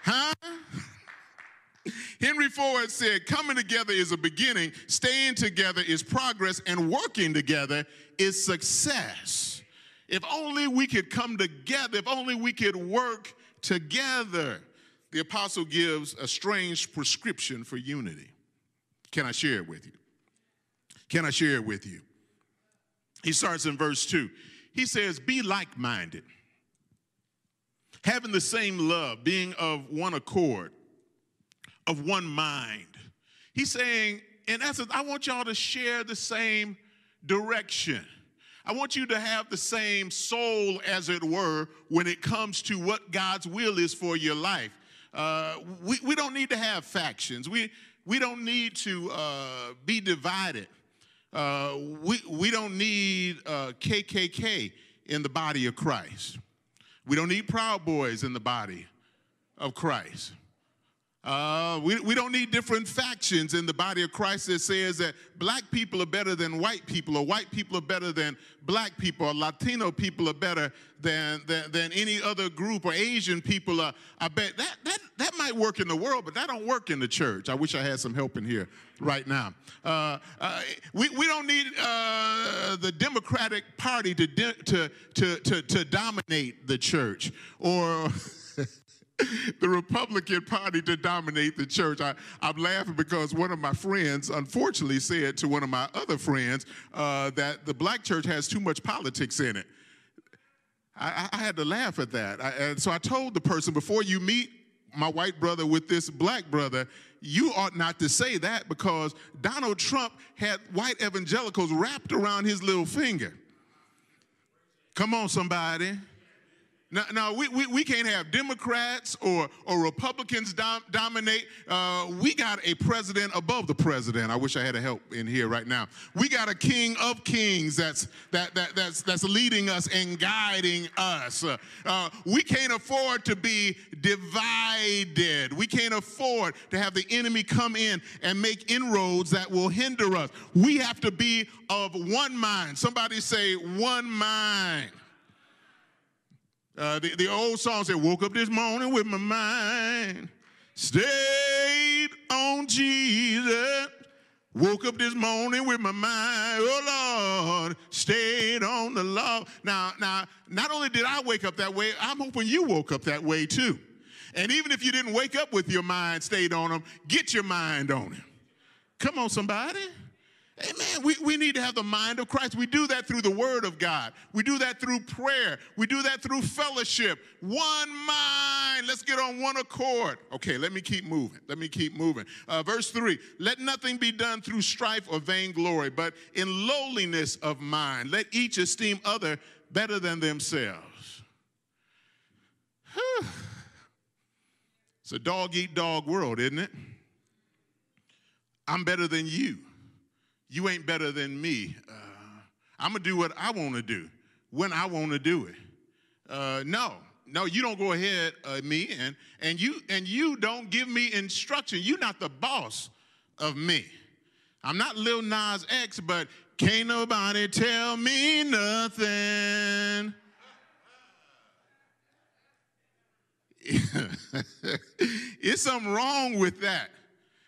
Huh? Henry Ford said, Coming together is a beginning, staying together is progress, and working together is success. If only we could come together, if only we could work together. The apostle gives a strange prescription for unity. Can I share it with you? Can I share it with you? He starts in verse 2. He says, Be like minded, having the same love, being of one accord, of one mind. He's saying, in essence, I want y'all to share the same direction. I want you to have the same soul, as it were, when it comes to what God's will is for your life. Uh, we, we don't need to have factions. We, we don't need to uh, be divided. Uh, we, we don't need uh, KKK in the body of Christ. We don't need Proud Boys in the body of Christ. Uh, we, we don't need different factions in the body of Christ that says that black people are better than white people, or white people are better than black people, or Latino people are better than, than, than any other group, or Asian people are, I bet that, that, that might work in the world, but that don't work in the church. I wish I had some help in here right now. Uh, uh, we, we don't need uh, the Democratic Party to, to, to, to, to dominate the church, or the Republican Party to dominate the church. I, am laughing because one of my friends, unfortunately, said to one of my other friends uh, that the black church has too much politics in it. I, I had to laugh at that. I, and so I told the person before you meet my white brother with this black brother, you ought not to say that because Donald Trump had white evangelicals wrapped around his little finger. Come on, somebody. Now, now we, we, we can't have Democrats or, or Republicans dom, dominate. Uh, we got a president above the president. I wish I had a help in here right now. We got a king of kings that's, that, that, that's, that's leading us and guiding us. Uh, we can't afford to be divided. We can't afford to have the enemy come in and make inroads that will hinder us. We have to be of one mind. Somebody say, one mind. Uh, the, the old song said, Woke up this morning with my mind, stayed on Jesus. Woke up this morning with my mind, oh Lord, stayed on the law. Now, now, not only did I wake up that way, I'm hoping you woke up that way too. And even if you didn't wake up with your mind stayed on him, get your mind on him. Come on, somebody. Amen. We, we need to have the mind of Christ. We do that through the Word of God. We do that through prayer. We do that through fellowship. One mind. Let's get on one accord. Okay, let me keep moving. Let me keep moving. Uh, verse 3 Let nothing be done through strife or vainglory, but in lowliness of mind. Let each esteem other better than themselves. it's a dog eat dog world, isn't it? I'm better than you you ain't better than me. Uh, I'm gonna do what I want to do when I want to do it. Uh, no, no, you don't go ahead of me, and and you and you don't give me instruction. You're not the boss of me. I'm not Lil Nas X, but can't nobody tell me nothing. It's something wrong with that.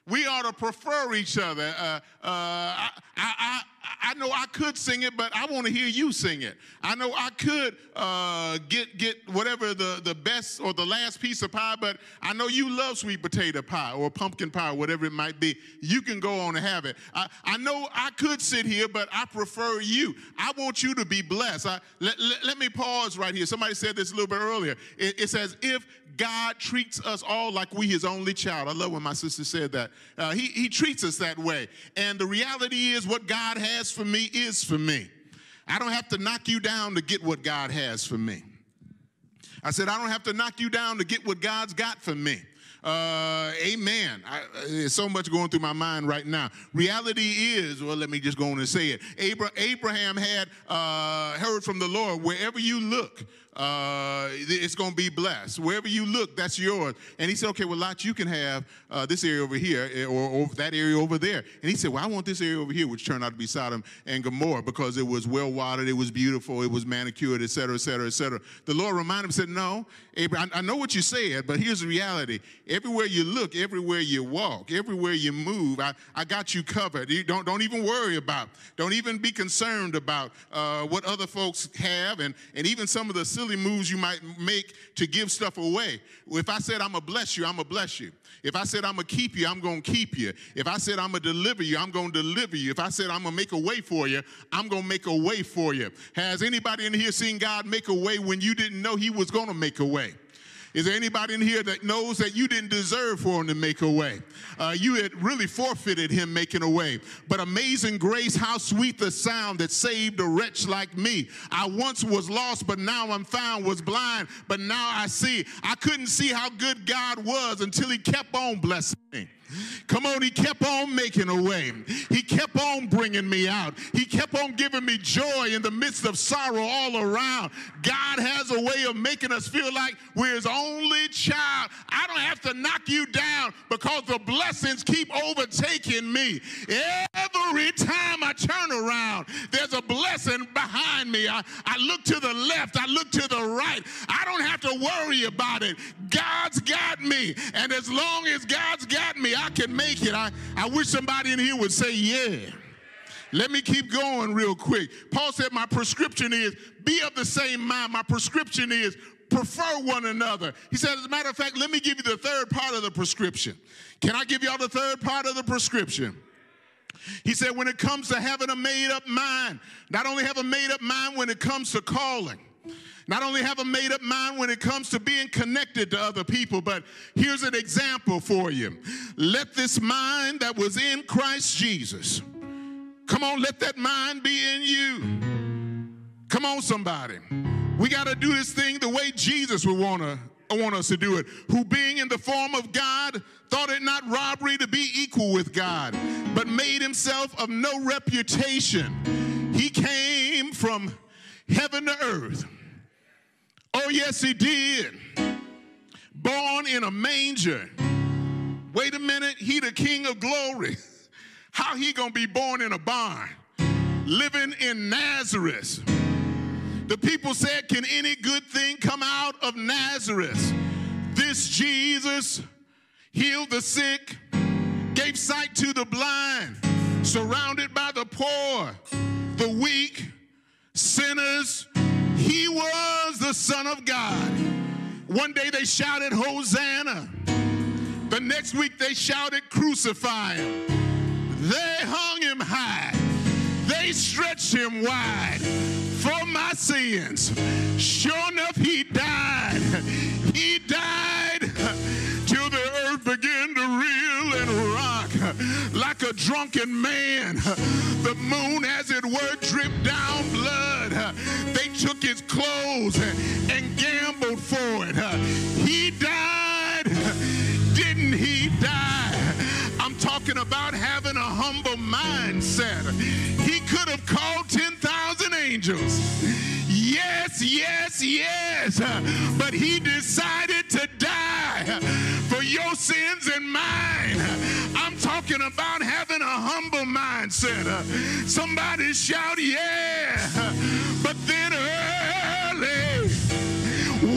We ought to prefer each other. Uh, uh, I, I, I know I could sing it, but I want to hear you sing it. I know I could uh, get get whatever the, the best or the last piece of pie, but I know you love sweet potato pie or pumpkin pie, whatever it might be. You can go on and have it. I, I know I could sit here, but I prefer you. I want you to be blessed. I, let, let, let, me pause right here. Somebody said this a little bit earlier. It, it, says, if God treats us all like we his only child. I love when my sister said that. Uh, he, he treats us that way. And the reality is, what God has for me is for me. I don't have to knock you down to get what God has for me. I said, I don't have to knock you down to get what God's got for me. Uh, amen. I, there's so much going through my mind right now. Reality is, well, let me just go on and say it. Abra- Abraham had uh, heard from the Lord, wherever you look, uh, it's going to be blessed. Wherever you look, that's yours. And he said, okay, well, Lot, you can have uh, this area over here eh, or, or, that area over there. And he said, well, I want this area over here, which turned out to be Sodom and Gomorrah because it was well watered, it was beautiful, it was manicured, et cetera, et cetera, et cetera. The Lord reminded him, said, no, Abraham, I, know what you said, but here's the reality. Everywhere you look, everywhere you walk, everywhere you move, I, I got you covered. You don't, don't even worry about, don't even be concerned about uh, what other folks have and, and even some of the silly moves you might make to give stuff away. If I said I'm gonna bless you, I'm gonna bless you. If I said I'm gonna keep you, I'm gonna keep you. If I said I'm gonna deliver you, I'm gonna deliver you. If I said I'm gonna make a way for you, I'm gonna make a way for you. Has anybody in here seen God make a way when you didn't know He was gonna make a way? Is there anybody in here that knows that you didn't deserve for him to make a way? Uh, you had really forfeited him making a way. But amazing grace, how sweet the sound that saved a wretch like me. I once was lost, but now I'm found, was blind, but now I see. I couldn't see how good God was until he kept on blessing me. Come on, he kept on making a way. He kept on bringing me out. He kept on giving me joy in the midst of sorrow all around. God has a way of making us feel like we're his only child. I don't have to knock you down because the blessings keep overtaking me. Every time I turn around, there's a blessing behind me. I, I look to the left, I look to the right. I don't have to worry about it. God's got me. And as long as God's got me, I can make it. I, I wish somebody in here would say, yeah. Let me keep going real quick. Paul said, My prescription is be of the same mind. My prescription is prefer one another. He said, As a matter of fact, let me give you the third part of the prescription. Can I give y'all the third part of the prescription? He said, When it comes to having a made up mind, not only have a made up mind when it comes to calling, not only have a made up mind when it comes to being connected to other people, but here's an example for you. Let this mind that was in Christ Jesus, come on, let that mind be in you. Come on, somebody. We got to do this thing the way Jesus would want to I want us to do it. Who being in the form of God, thought it not robbery to be equal with God, but made himself of no reputation. He came from heaven to earth Oh, yes, he did. Born in a manger. Wait a minute, he the king of glory. How he gonna be born in a barn? Living in Nazareth. The people said, Can any good thing come out of Nazareth? This Jesus healed the sick, gave sight to the blind, surrounded by the poor, the weak, sinners, he was the Son of God. One day they shouted, Hosanna. The next week they shouted, Crucify him. They hung him high. They stretched him wide for my sins. Sure enough, he died. He died like a drunken man. The moon, as it were, dripped down blood. They took his clothes and gambled for it. He died. Didn't he die? I'm talking about having a humble mindset. He could have called 10,000 angels. Yes, yes, yes. But he decided to for your sins and mine. I'm talking about having a humble mindset. Somebody shout, yeah. But then early,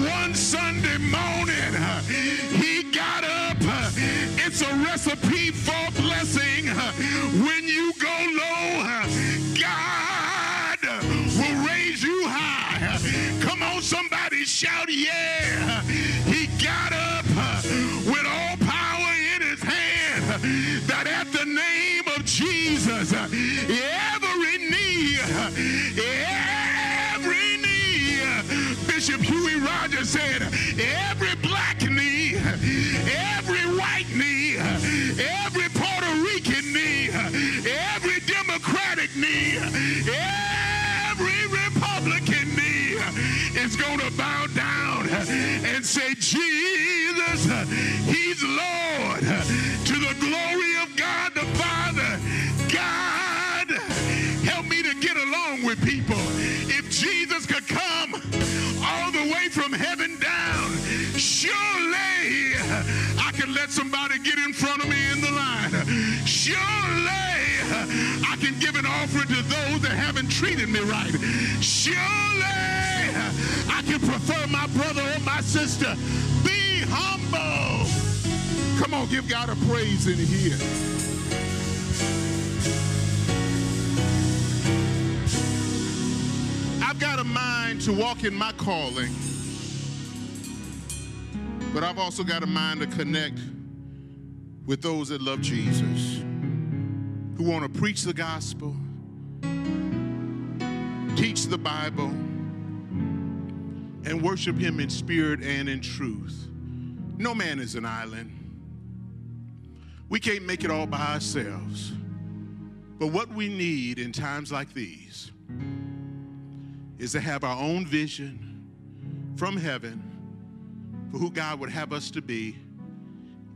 one Sunday morning, he got up. It's a recipe for blessing. When you go low, God will raise you high. Come on, somebody shout, yeah. Every Democratic knee, every Republican knee is going to bow down and say, Jesus, He's Lord, to the glory of God the Father. God, help me to get along with people. If Jesus could come all the way from heaven down, surely I can let somebody get in front of me in the line. Surely I can give an offering to those that haven't treated me right. Surely I can prefer my brother or my sister. Be humble. Come on, give God a praise in here. I've got a mind to walk in my calling, but I've also got a mind to connect with those that love Jesus, who want to preach the gospel, teach the Bible, and worship Him in spirit and in truth. No man is an island. We can't make it all by ourselves. But what we need in times like these is to have our own vision from heaven for who God would have us to be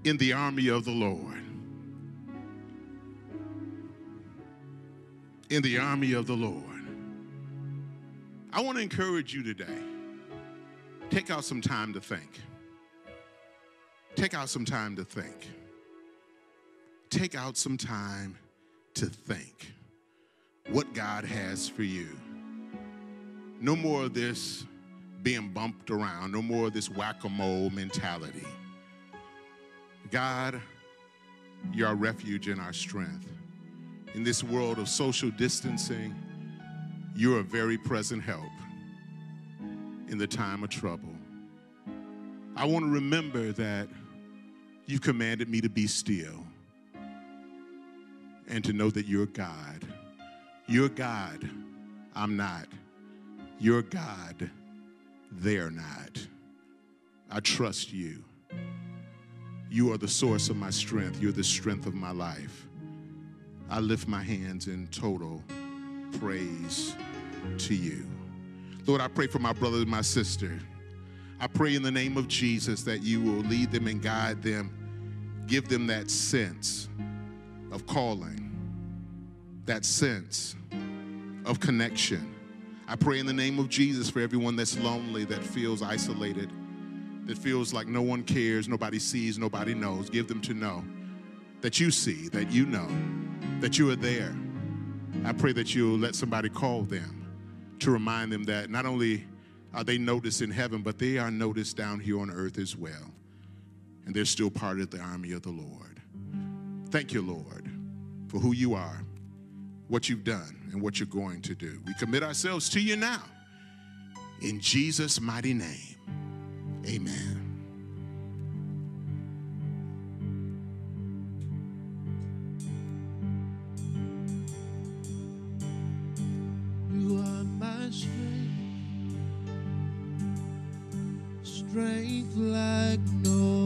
in the army of the Lord. In the army of the Lord. I want to encourage you today. Take out some time to think. Take out some time to think. Take out some time to think what God has for you. No more of this being bumped around, no more of this whack a mole mentality. God, you're our refuge and our strength. In this world of social distancing, you're a very present help in the time of trouble. I want to remember that you commanded me to be still and to know that you're God. You're God. I'm not. You're God. They're not. I trust you. You are the source of my strength. You're the strength of my life. I lift my hands in total praise to you. Lord, I pray for my brother and my sister. I pray in the name of Jesus that you will lead them and guide them, give them that sense of calling, that sense of connection. I pray in the name of Jesus for everyone that's lonely, that feels isolated, that feels like no one cares, nobody sees, nobody knows. Give them to know that you see, that you know, that you are there. I pray that you'll let somebody call them to remind them that not only are they noticed in heaven, but they are noticed down here on earth as well. And they're still part of the army of the Lord. Thank you, Lord, for who you are, what you've done, and what you're going to do. We commit ourselves to you now. In Jesus' mighty name, amen.
You are my strength, strength like no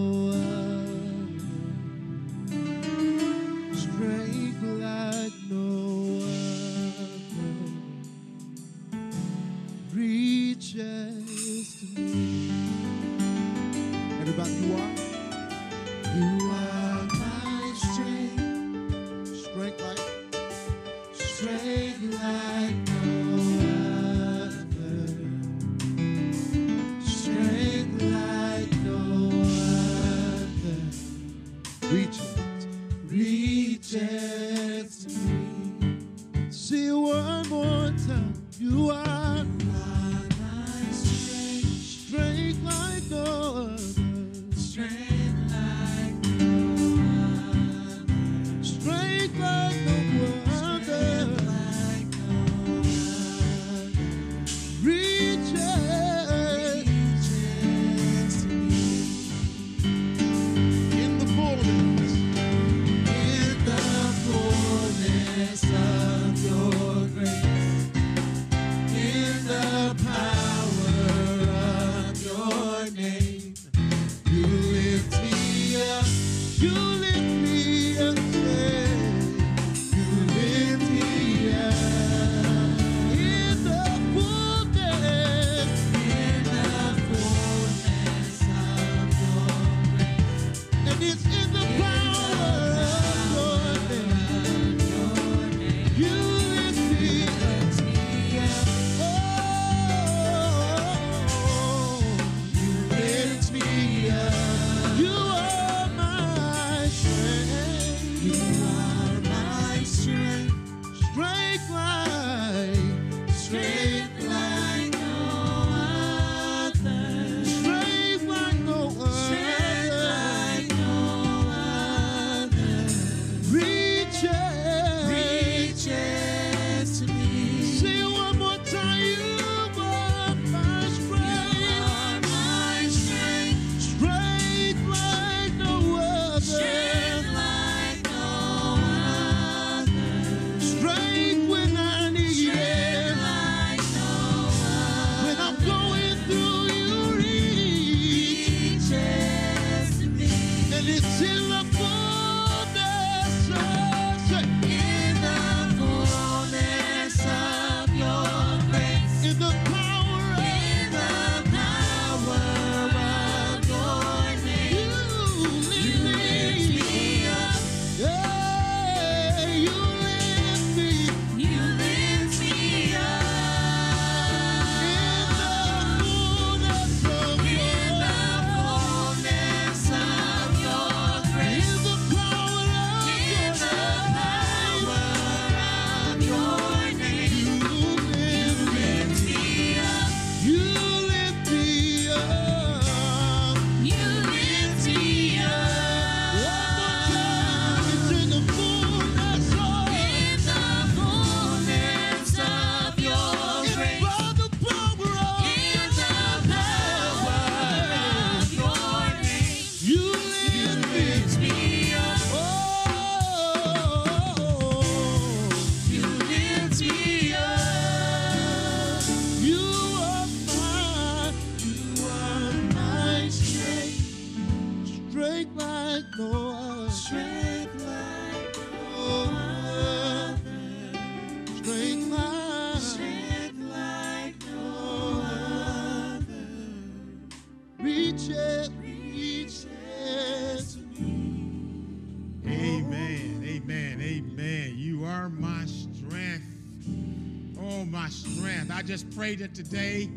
just pray that today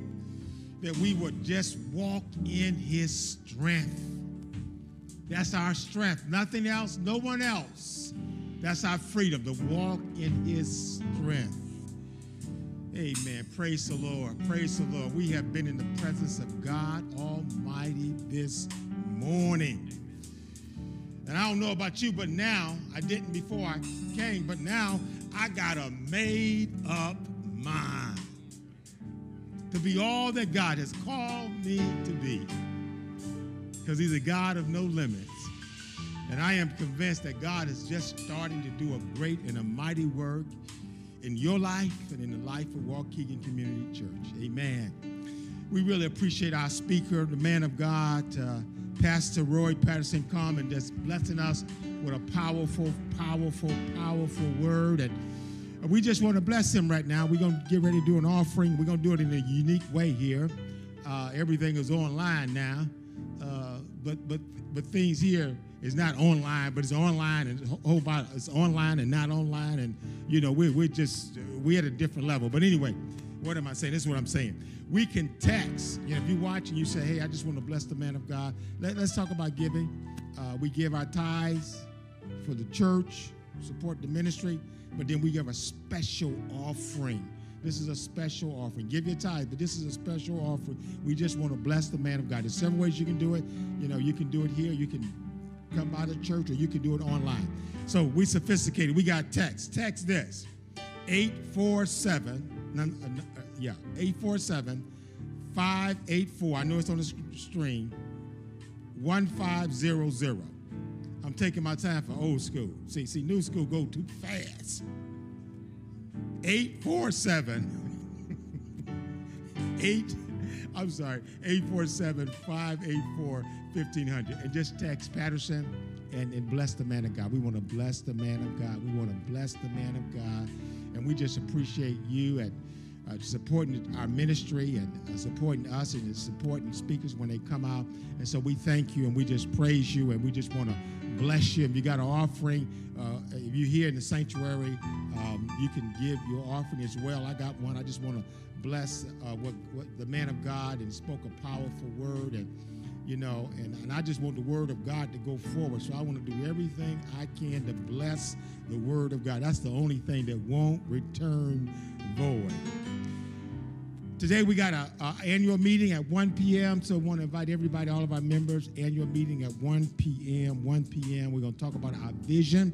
that we would just walk in his strength. That's our strength. Nothing else, no one else. That's our freedom to walk in his strength. Amen. Praise the Lord. Praise the Lord. We have been in the presence of God Almighty this morning. And I don't know about you, but now, I didn't before I came, but now I got a made up mind to be all that God has called me to be. Because He's a God of no limits. And I am convinced that God is just starting to do a great and a mighty work in your life and in the life of Waukegan Community Church. Amen. We really appreciate our speaker, the man of God, uh, Pastor Roy Patterson Common, that's blessing us with a powerful, powerful, powerful word. And we just want to bless him right now. We're going to get ready to do an offering. We're going to do it in a unique way here. Uh, everything is online now, uh, but but but things here is not online, but it's online and whole it's online and not online, and you know we're we're just we're at a different level. But anyway, what am I saying? This is what I'm saying. We can text. You know, if you watch and you say, "Hey, I just want to bless the man of God," Let, us talk about giving. Uh, we give our tithes for the church, support the ministry, but then we give a special offering this is a special offering. Give your tithe, but this is a special offering. We just want to bless the man of God. There's several ways you can do it. You know, you can do it here. You can come by the church, or you can do it online. So we sophisticated. We got text. Text this: eight four seven. Uh, yeah, eight four seven five eight four. I know it's on the screen. One five zero zero. I'm taking my time for old school. See, see, new school go too fast. 847 8 I'm sorry, 847 584 1500. And just text Patterson and, and bless the man of God. We want to bless the man of God. We want to bless the man of God. And we just appreciate you and uh, supporting our ministry and uh, supporting us and supporting speakers when they come out. And so we thank you and we just praise you and we just want to bless you. If you got an offering, uh, if you're here in the sanctuary, um, you can give your offering as well. I got one. I just want to bless uh, what, what, the man of God and spoke a powerful word and you know and, and i just want the word of god to go forward so i want to do everything i can to bless the word of god that's the only thing that won't return void Today we got a, a, annual meeting at 1 p.m. So I want to invite everybody, all of our members, annual meeting at 1 p.m. 1 p.m. We're going to talk about our vision.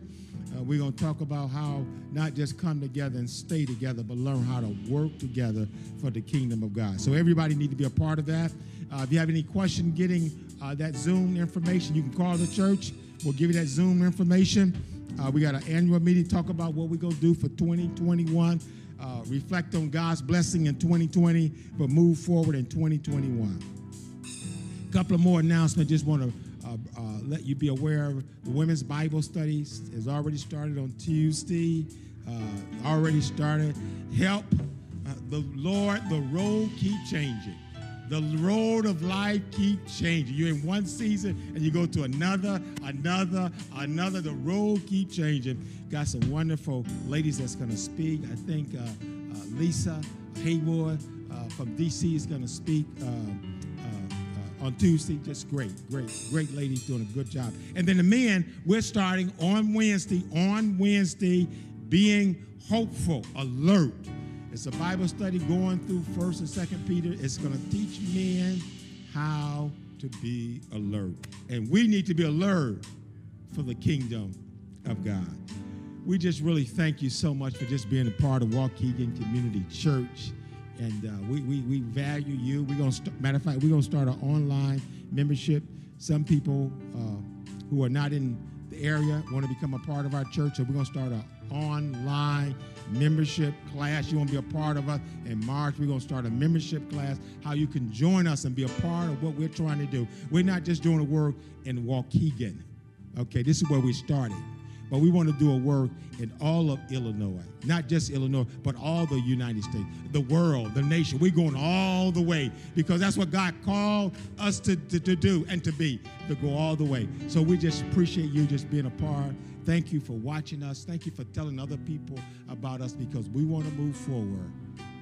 Uh, we're going to talk about how not just come together and stay together, but learn how to work together for the kingdom of God. So everybody need to be a part of that. Uh, if you have any question getting uh, that Zoom information, you can call the church. We'll give you that Zoom information. Uh, we got an annual meeting, talk about what we're going to do for 2021 uh, reflect on God's blessing in 2020, but move forward in 2021. A couple of more announcements. Just want to uh, uh, let you be aware of the women's Bible studies has already started on Tuesday. Uh, already started. Help uh, the Lord. The road keep changing. The road of life keep changing. You're in one season and you go to another, another, another. The road keep changing. Got some wonderful ladies that's going to speak. I think uh, uh, Lisa Haywood uh, from DC is going to speak uh, uh, on Tuesday. Just great, great, great ladies doing a good job. And then the men, we're starting on Wednesday. On Wednesday, being hopeful, alert it's a Bible study going through First and Second Peter. It's going to teach men how to be alert, and we need to be alert for the kingdom of God. We just really thank you so much for just being a part of Waukegan Community Church, and uh, we, we we value you. We're gonna st- matter of fact, we're gonna start an online membership. Some people uh, who are not in the area want to become a part of our church, so we're gonna start an online membership class. You want to be a part of us. In March, we're going to start a membership class, how you can join us and be a part of what we're trying to do. We're not just doing a work in Waukegan. Okay, this is where we started. But we want to do a work in all of Illinois, not just Illinois, but all the United States, the world, the nation. We're going all the way because that's what God called us to, to, to do and to be, to go all the way. So we just appreciate you just being a part Thank you for watching us. Thank you for telling other people about us because we want to move forward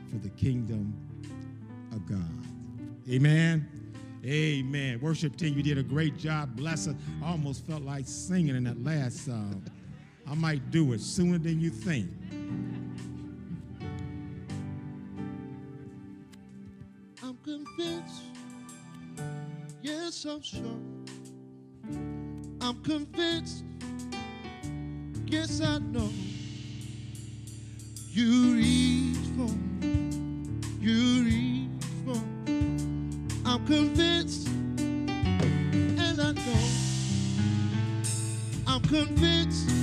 for the kingdom of God. Amen. Amen. Worship team, you did a great job. Bless us. I almost felt like singing in that last song. I might do it sooner than you think.
I'm convinced. Yes, I'm sure. I'm convinced Yes, I know you reach for me. You reach for me. I'm convinced, and I know I'm convinced.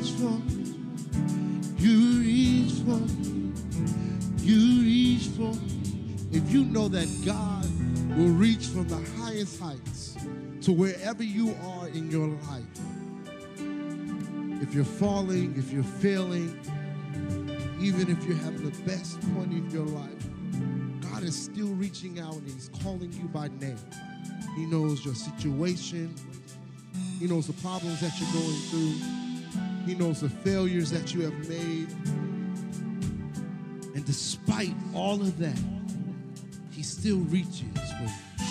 Reach for me. You reach for me. You reach for me. If you know that God will reach from the highest heights to wherever you are in your life, if you're falling, if you're failing, even if you're having the best point of your life, God is still reaching out and He's calling you by name. He knows your situation. He knows the problems that you're going through. He knows the failures that you have made. And despite all of that, He still reaches for you.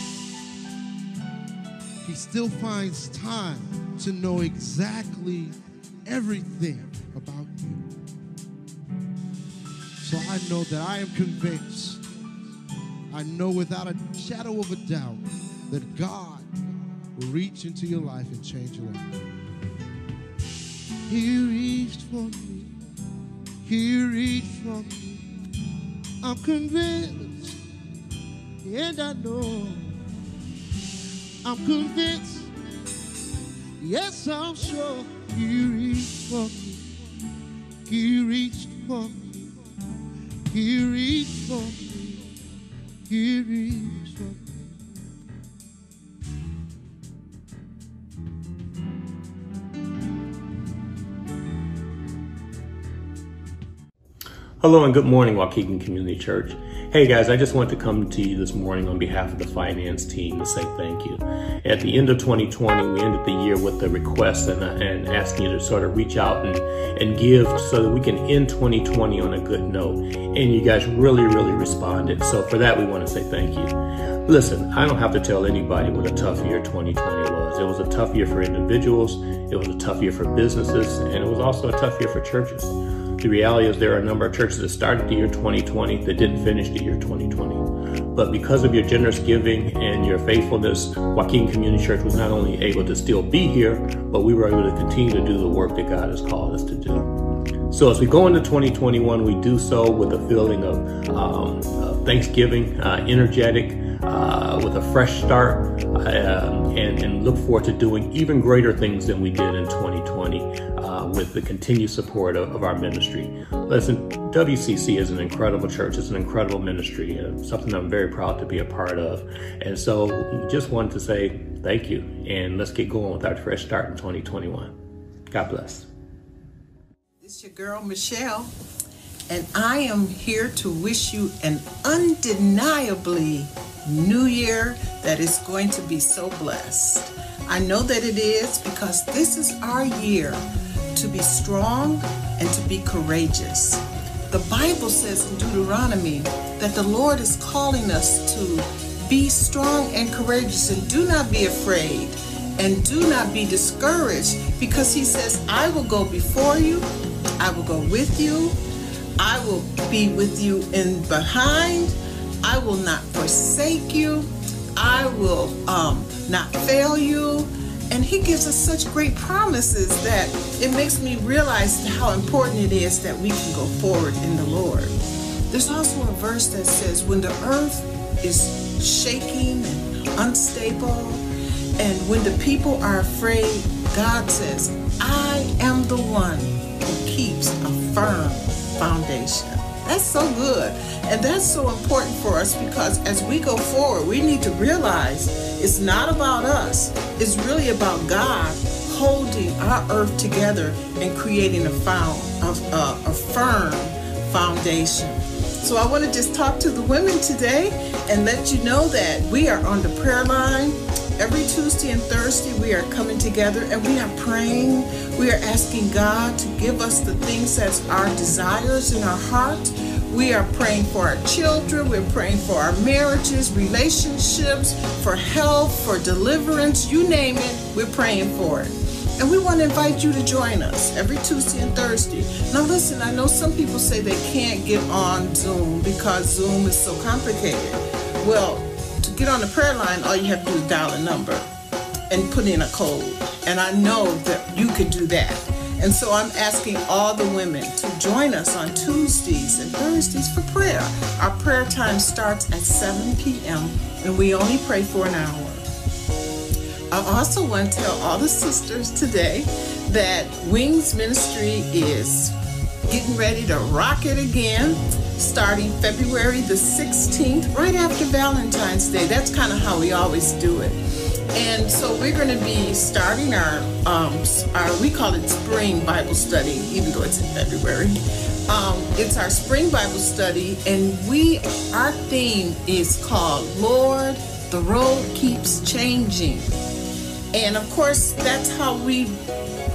He still finds time to know exactly everything about you. So I know that I am convinced, I know without a shadow of a doubt that God will reach into your life and change your life. He reached for me. He reached for me. I'm convinced, and I know. I'm convinced. Yes, I'm sure. He reached for me. He reached for me. He reached for me. He reached
Hello and good morning, Waukegan Community Church. Hey guys, I just want to come to you this morning on behalf of the finance team to say thank you. At the end of 2020, we ended the year with a request and, uh, and asking you to sort of reach out and, and give so that we can end 2020 on a good note. And you guys really, really responded. So for that, we want to say thank you. Listen, I don't have to tell anybody what a tough year 2020 was. It was a tough year for individuals, it was a tough year for businesses, and it was also a tough year for churches. The reality is there are a number of churches that started the year 2020 that didn't finish the year 2020. But because of your generous giving and your faithfulness, Waukegan Community Church was not only able to still be here, but we were able to continue to do the work that God has called us to do. So as we go into 2021, we do so with a feeling of, um, of thanksgiving, uh, energetic, uh, with a fresh start, uh, and, and look forward to doing even greater things than we did in 2020 uh, with the continued support of, of, our ministry. Listen, WCC is an incredible church, it's an incredible ministry, uh, something I'm very proud to be a part of. And so just wanted to say thank you, and let's get going with our fresh start in 2021. God bless.
It's your girl, Michelle, and I am here to wish you an undeniably new year that is going to be so blessed. I know that it is because this is our year to be strong and to be courageous. The Bible says in Deuteronomy that the Lord is calling us to be strong and courageous and do not be afraid and do not be discouraged because he says, I will go before you, I will go with you, I will be with you in behind, I will not forsake you, I will um, not fail you. And he gives us such great promises that it makes me realize how important it is that we can go forward in the Lord. There's also a verse that says, when the earth is shaking and unstable, and when the people are afraid, God says, I am the one who keeps a firm foundation. That's so good. And that's so important for us because as we go forward, we need to realize it's not about us. It's really about God holding our earth together and creating a, found, a, a, a firm foundation. So I want to just talk to the women today and let you know that we are on the prayer line Every Tuesday and Thursday, we are coming together and we are praying. We are asking God to give us the things that's our desires in our heart. We are praying for our children. We're praying for our marriages, relationships, for health, for deliverance. You name it, we're praying for it. And we want to invite you to join us every Tuesday and Thursday. Now, listen, I know some people say they can't get on Zoom because Zoom is so complicated. Well, get on the prayer line, all you have to do is dial a number and put in a code. And I know that you could do that. And so I'm asking all the women to join us on Tuesdays and Thursdays for prayer. Our prayer time starts at 7 p.m. and we only pray for an hour. I also want to tell all the sisters today that Wings Ministry is getting ready to rock it again starting February the 16th, right after Valentine's Day. That's kind of how we always do it. And so we're going to be starting our, um, our, we call it spring Bible study, even though it's in February. Um, it's our spring Bible study, and we, our theme is called Lord, the Road Keeps Changing. And of course, that's how we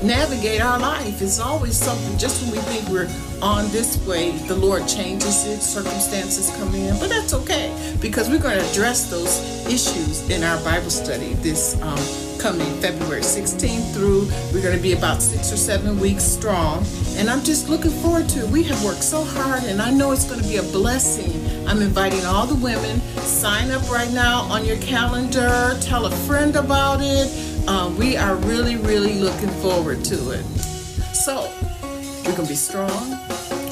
navigate our life. It's always something, just when we think we're on this way, the Lord changes it, circumstances come in, but that's okay because we're going to address those issues in our Bible study this um, coming February 16th through. We're going to be about six or seven weeks strong, and I'm just looking forward to it. We have worked so hard, and I know it's going to be a blessing. I'm inviting all the women. Sign up right now on your calendar. Tell a friend about it. Um, we are really, really looking forward to it. So, we're going to be strong,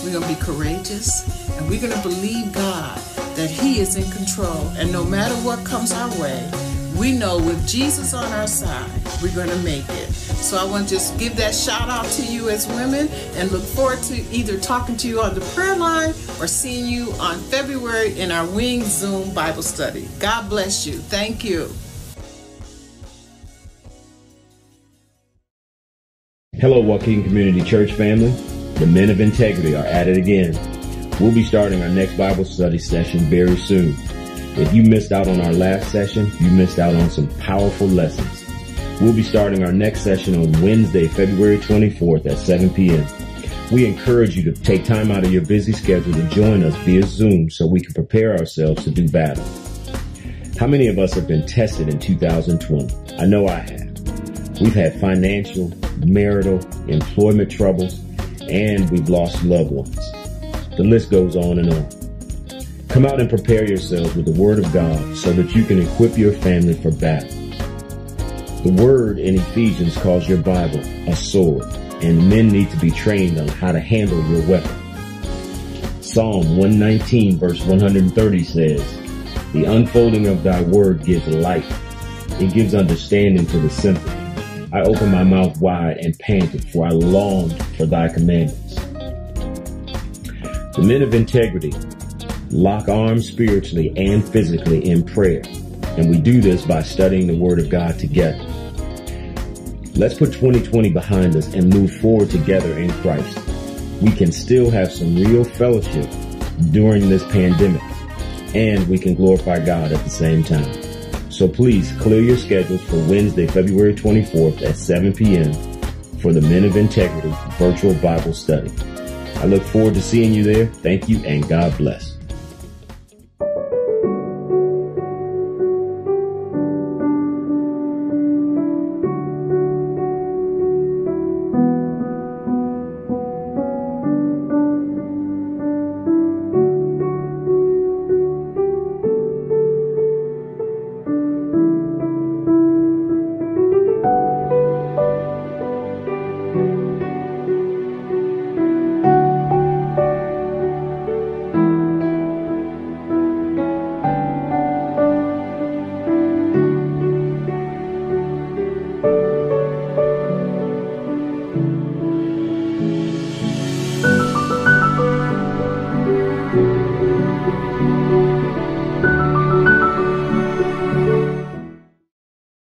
we're going to be courageous, and we're going to believe God that He is in control. And no matter what comes our way, we know with Jesus on our side, we're going to make it. So I want to just give that shout out to you as women and look forward to either talking to you on the prayer line or seeing you on February in our Wing Zoom Bible study. God bless you. Thank you.
Hello, Waukegan Community Church family. The men of integrity are at it again. We'll be starting our next Bible study session very soon. If you missed out on our last session, you missed out on some powerful lessons. We'll be starting our next session on Wednesday, February 24th at 7 p.m. We encourage you to take time out of your busy schedule to join us via Zoom so we can prepare ourselves to do battle. How many of us have been tested in 2020? I know I have. We've had financial, marital, employment troubles, and we've lost loved ones. The list goes on and on. Come out and prepare yourselves with the Word of God so that you can equip your family for battle. The Word in Ephesians calls your Bible a sword, and men need to be trained on how to handle your weapon. Psalm 119 verse 130 says, The unfolding of thy word gives light It gives understanding to the simple. I opened my mouth wide and panted, for I longed for thy commandments. The men of integrity lock arms spiritually and physically in prayer, and we do this by studying the Word of God together. Let's put 2020 behind us and move forward together in Christ. We can still have some real fellowship during this pandemic, and we can glorify God at the same time. So please clear your schedules for Wednesday, February 24th at 7 p.m. for the Men of Integrity virtual Bible study. I look forward to seeing you there. Thank you and God bless.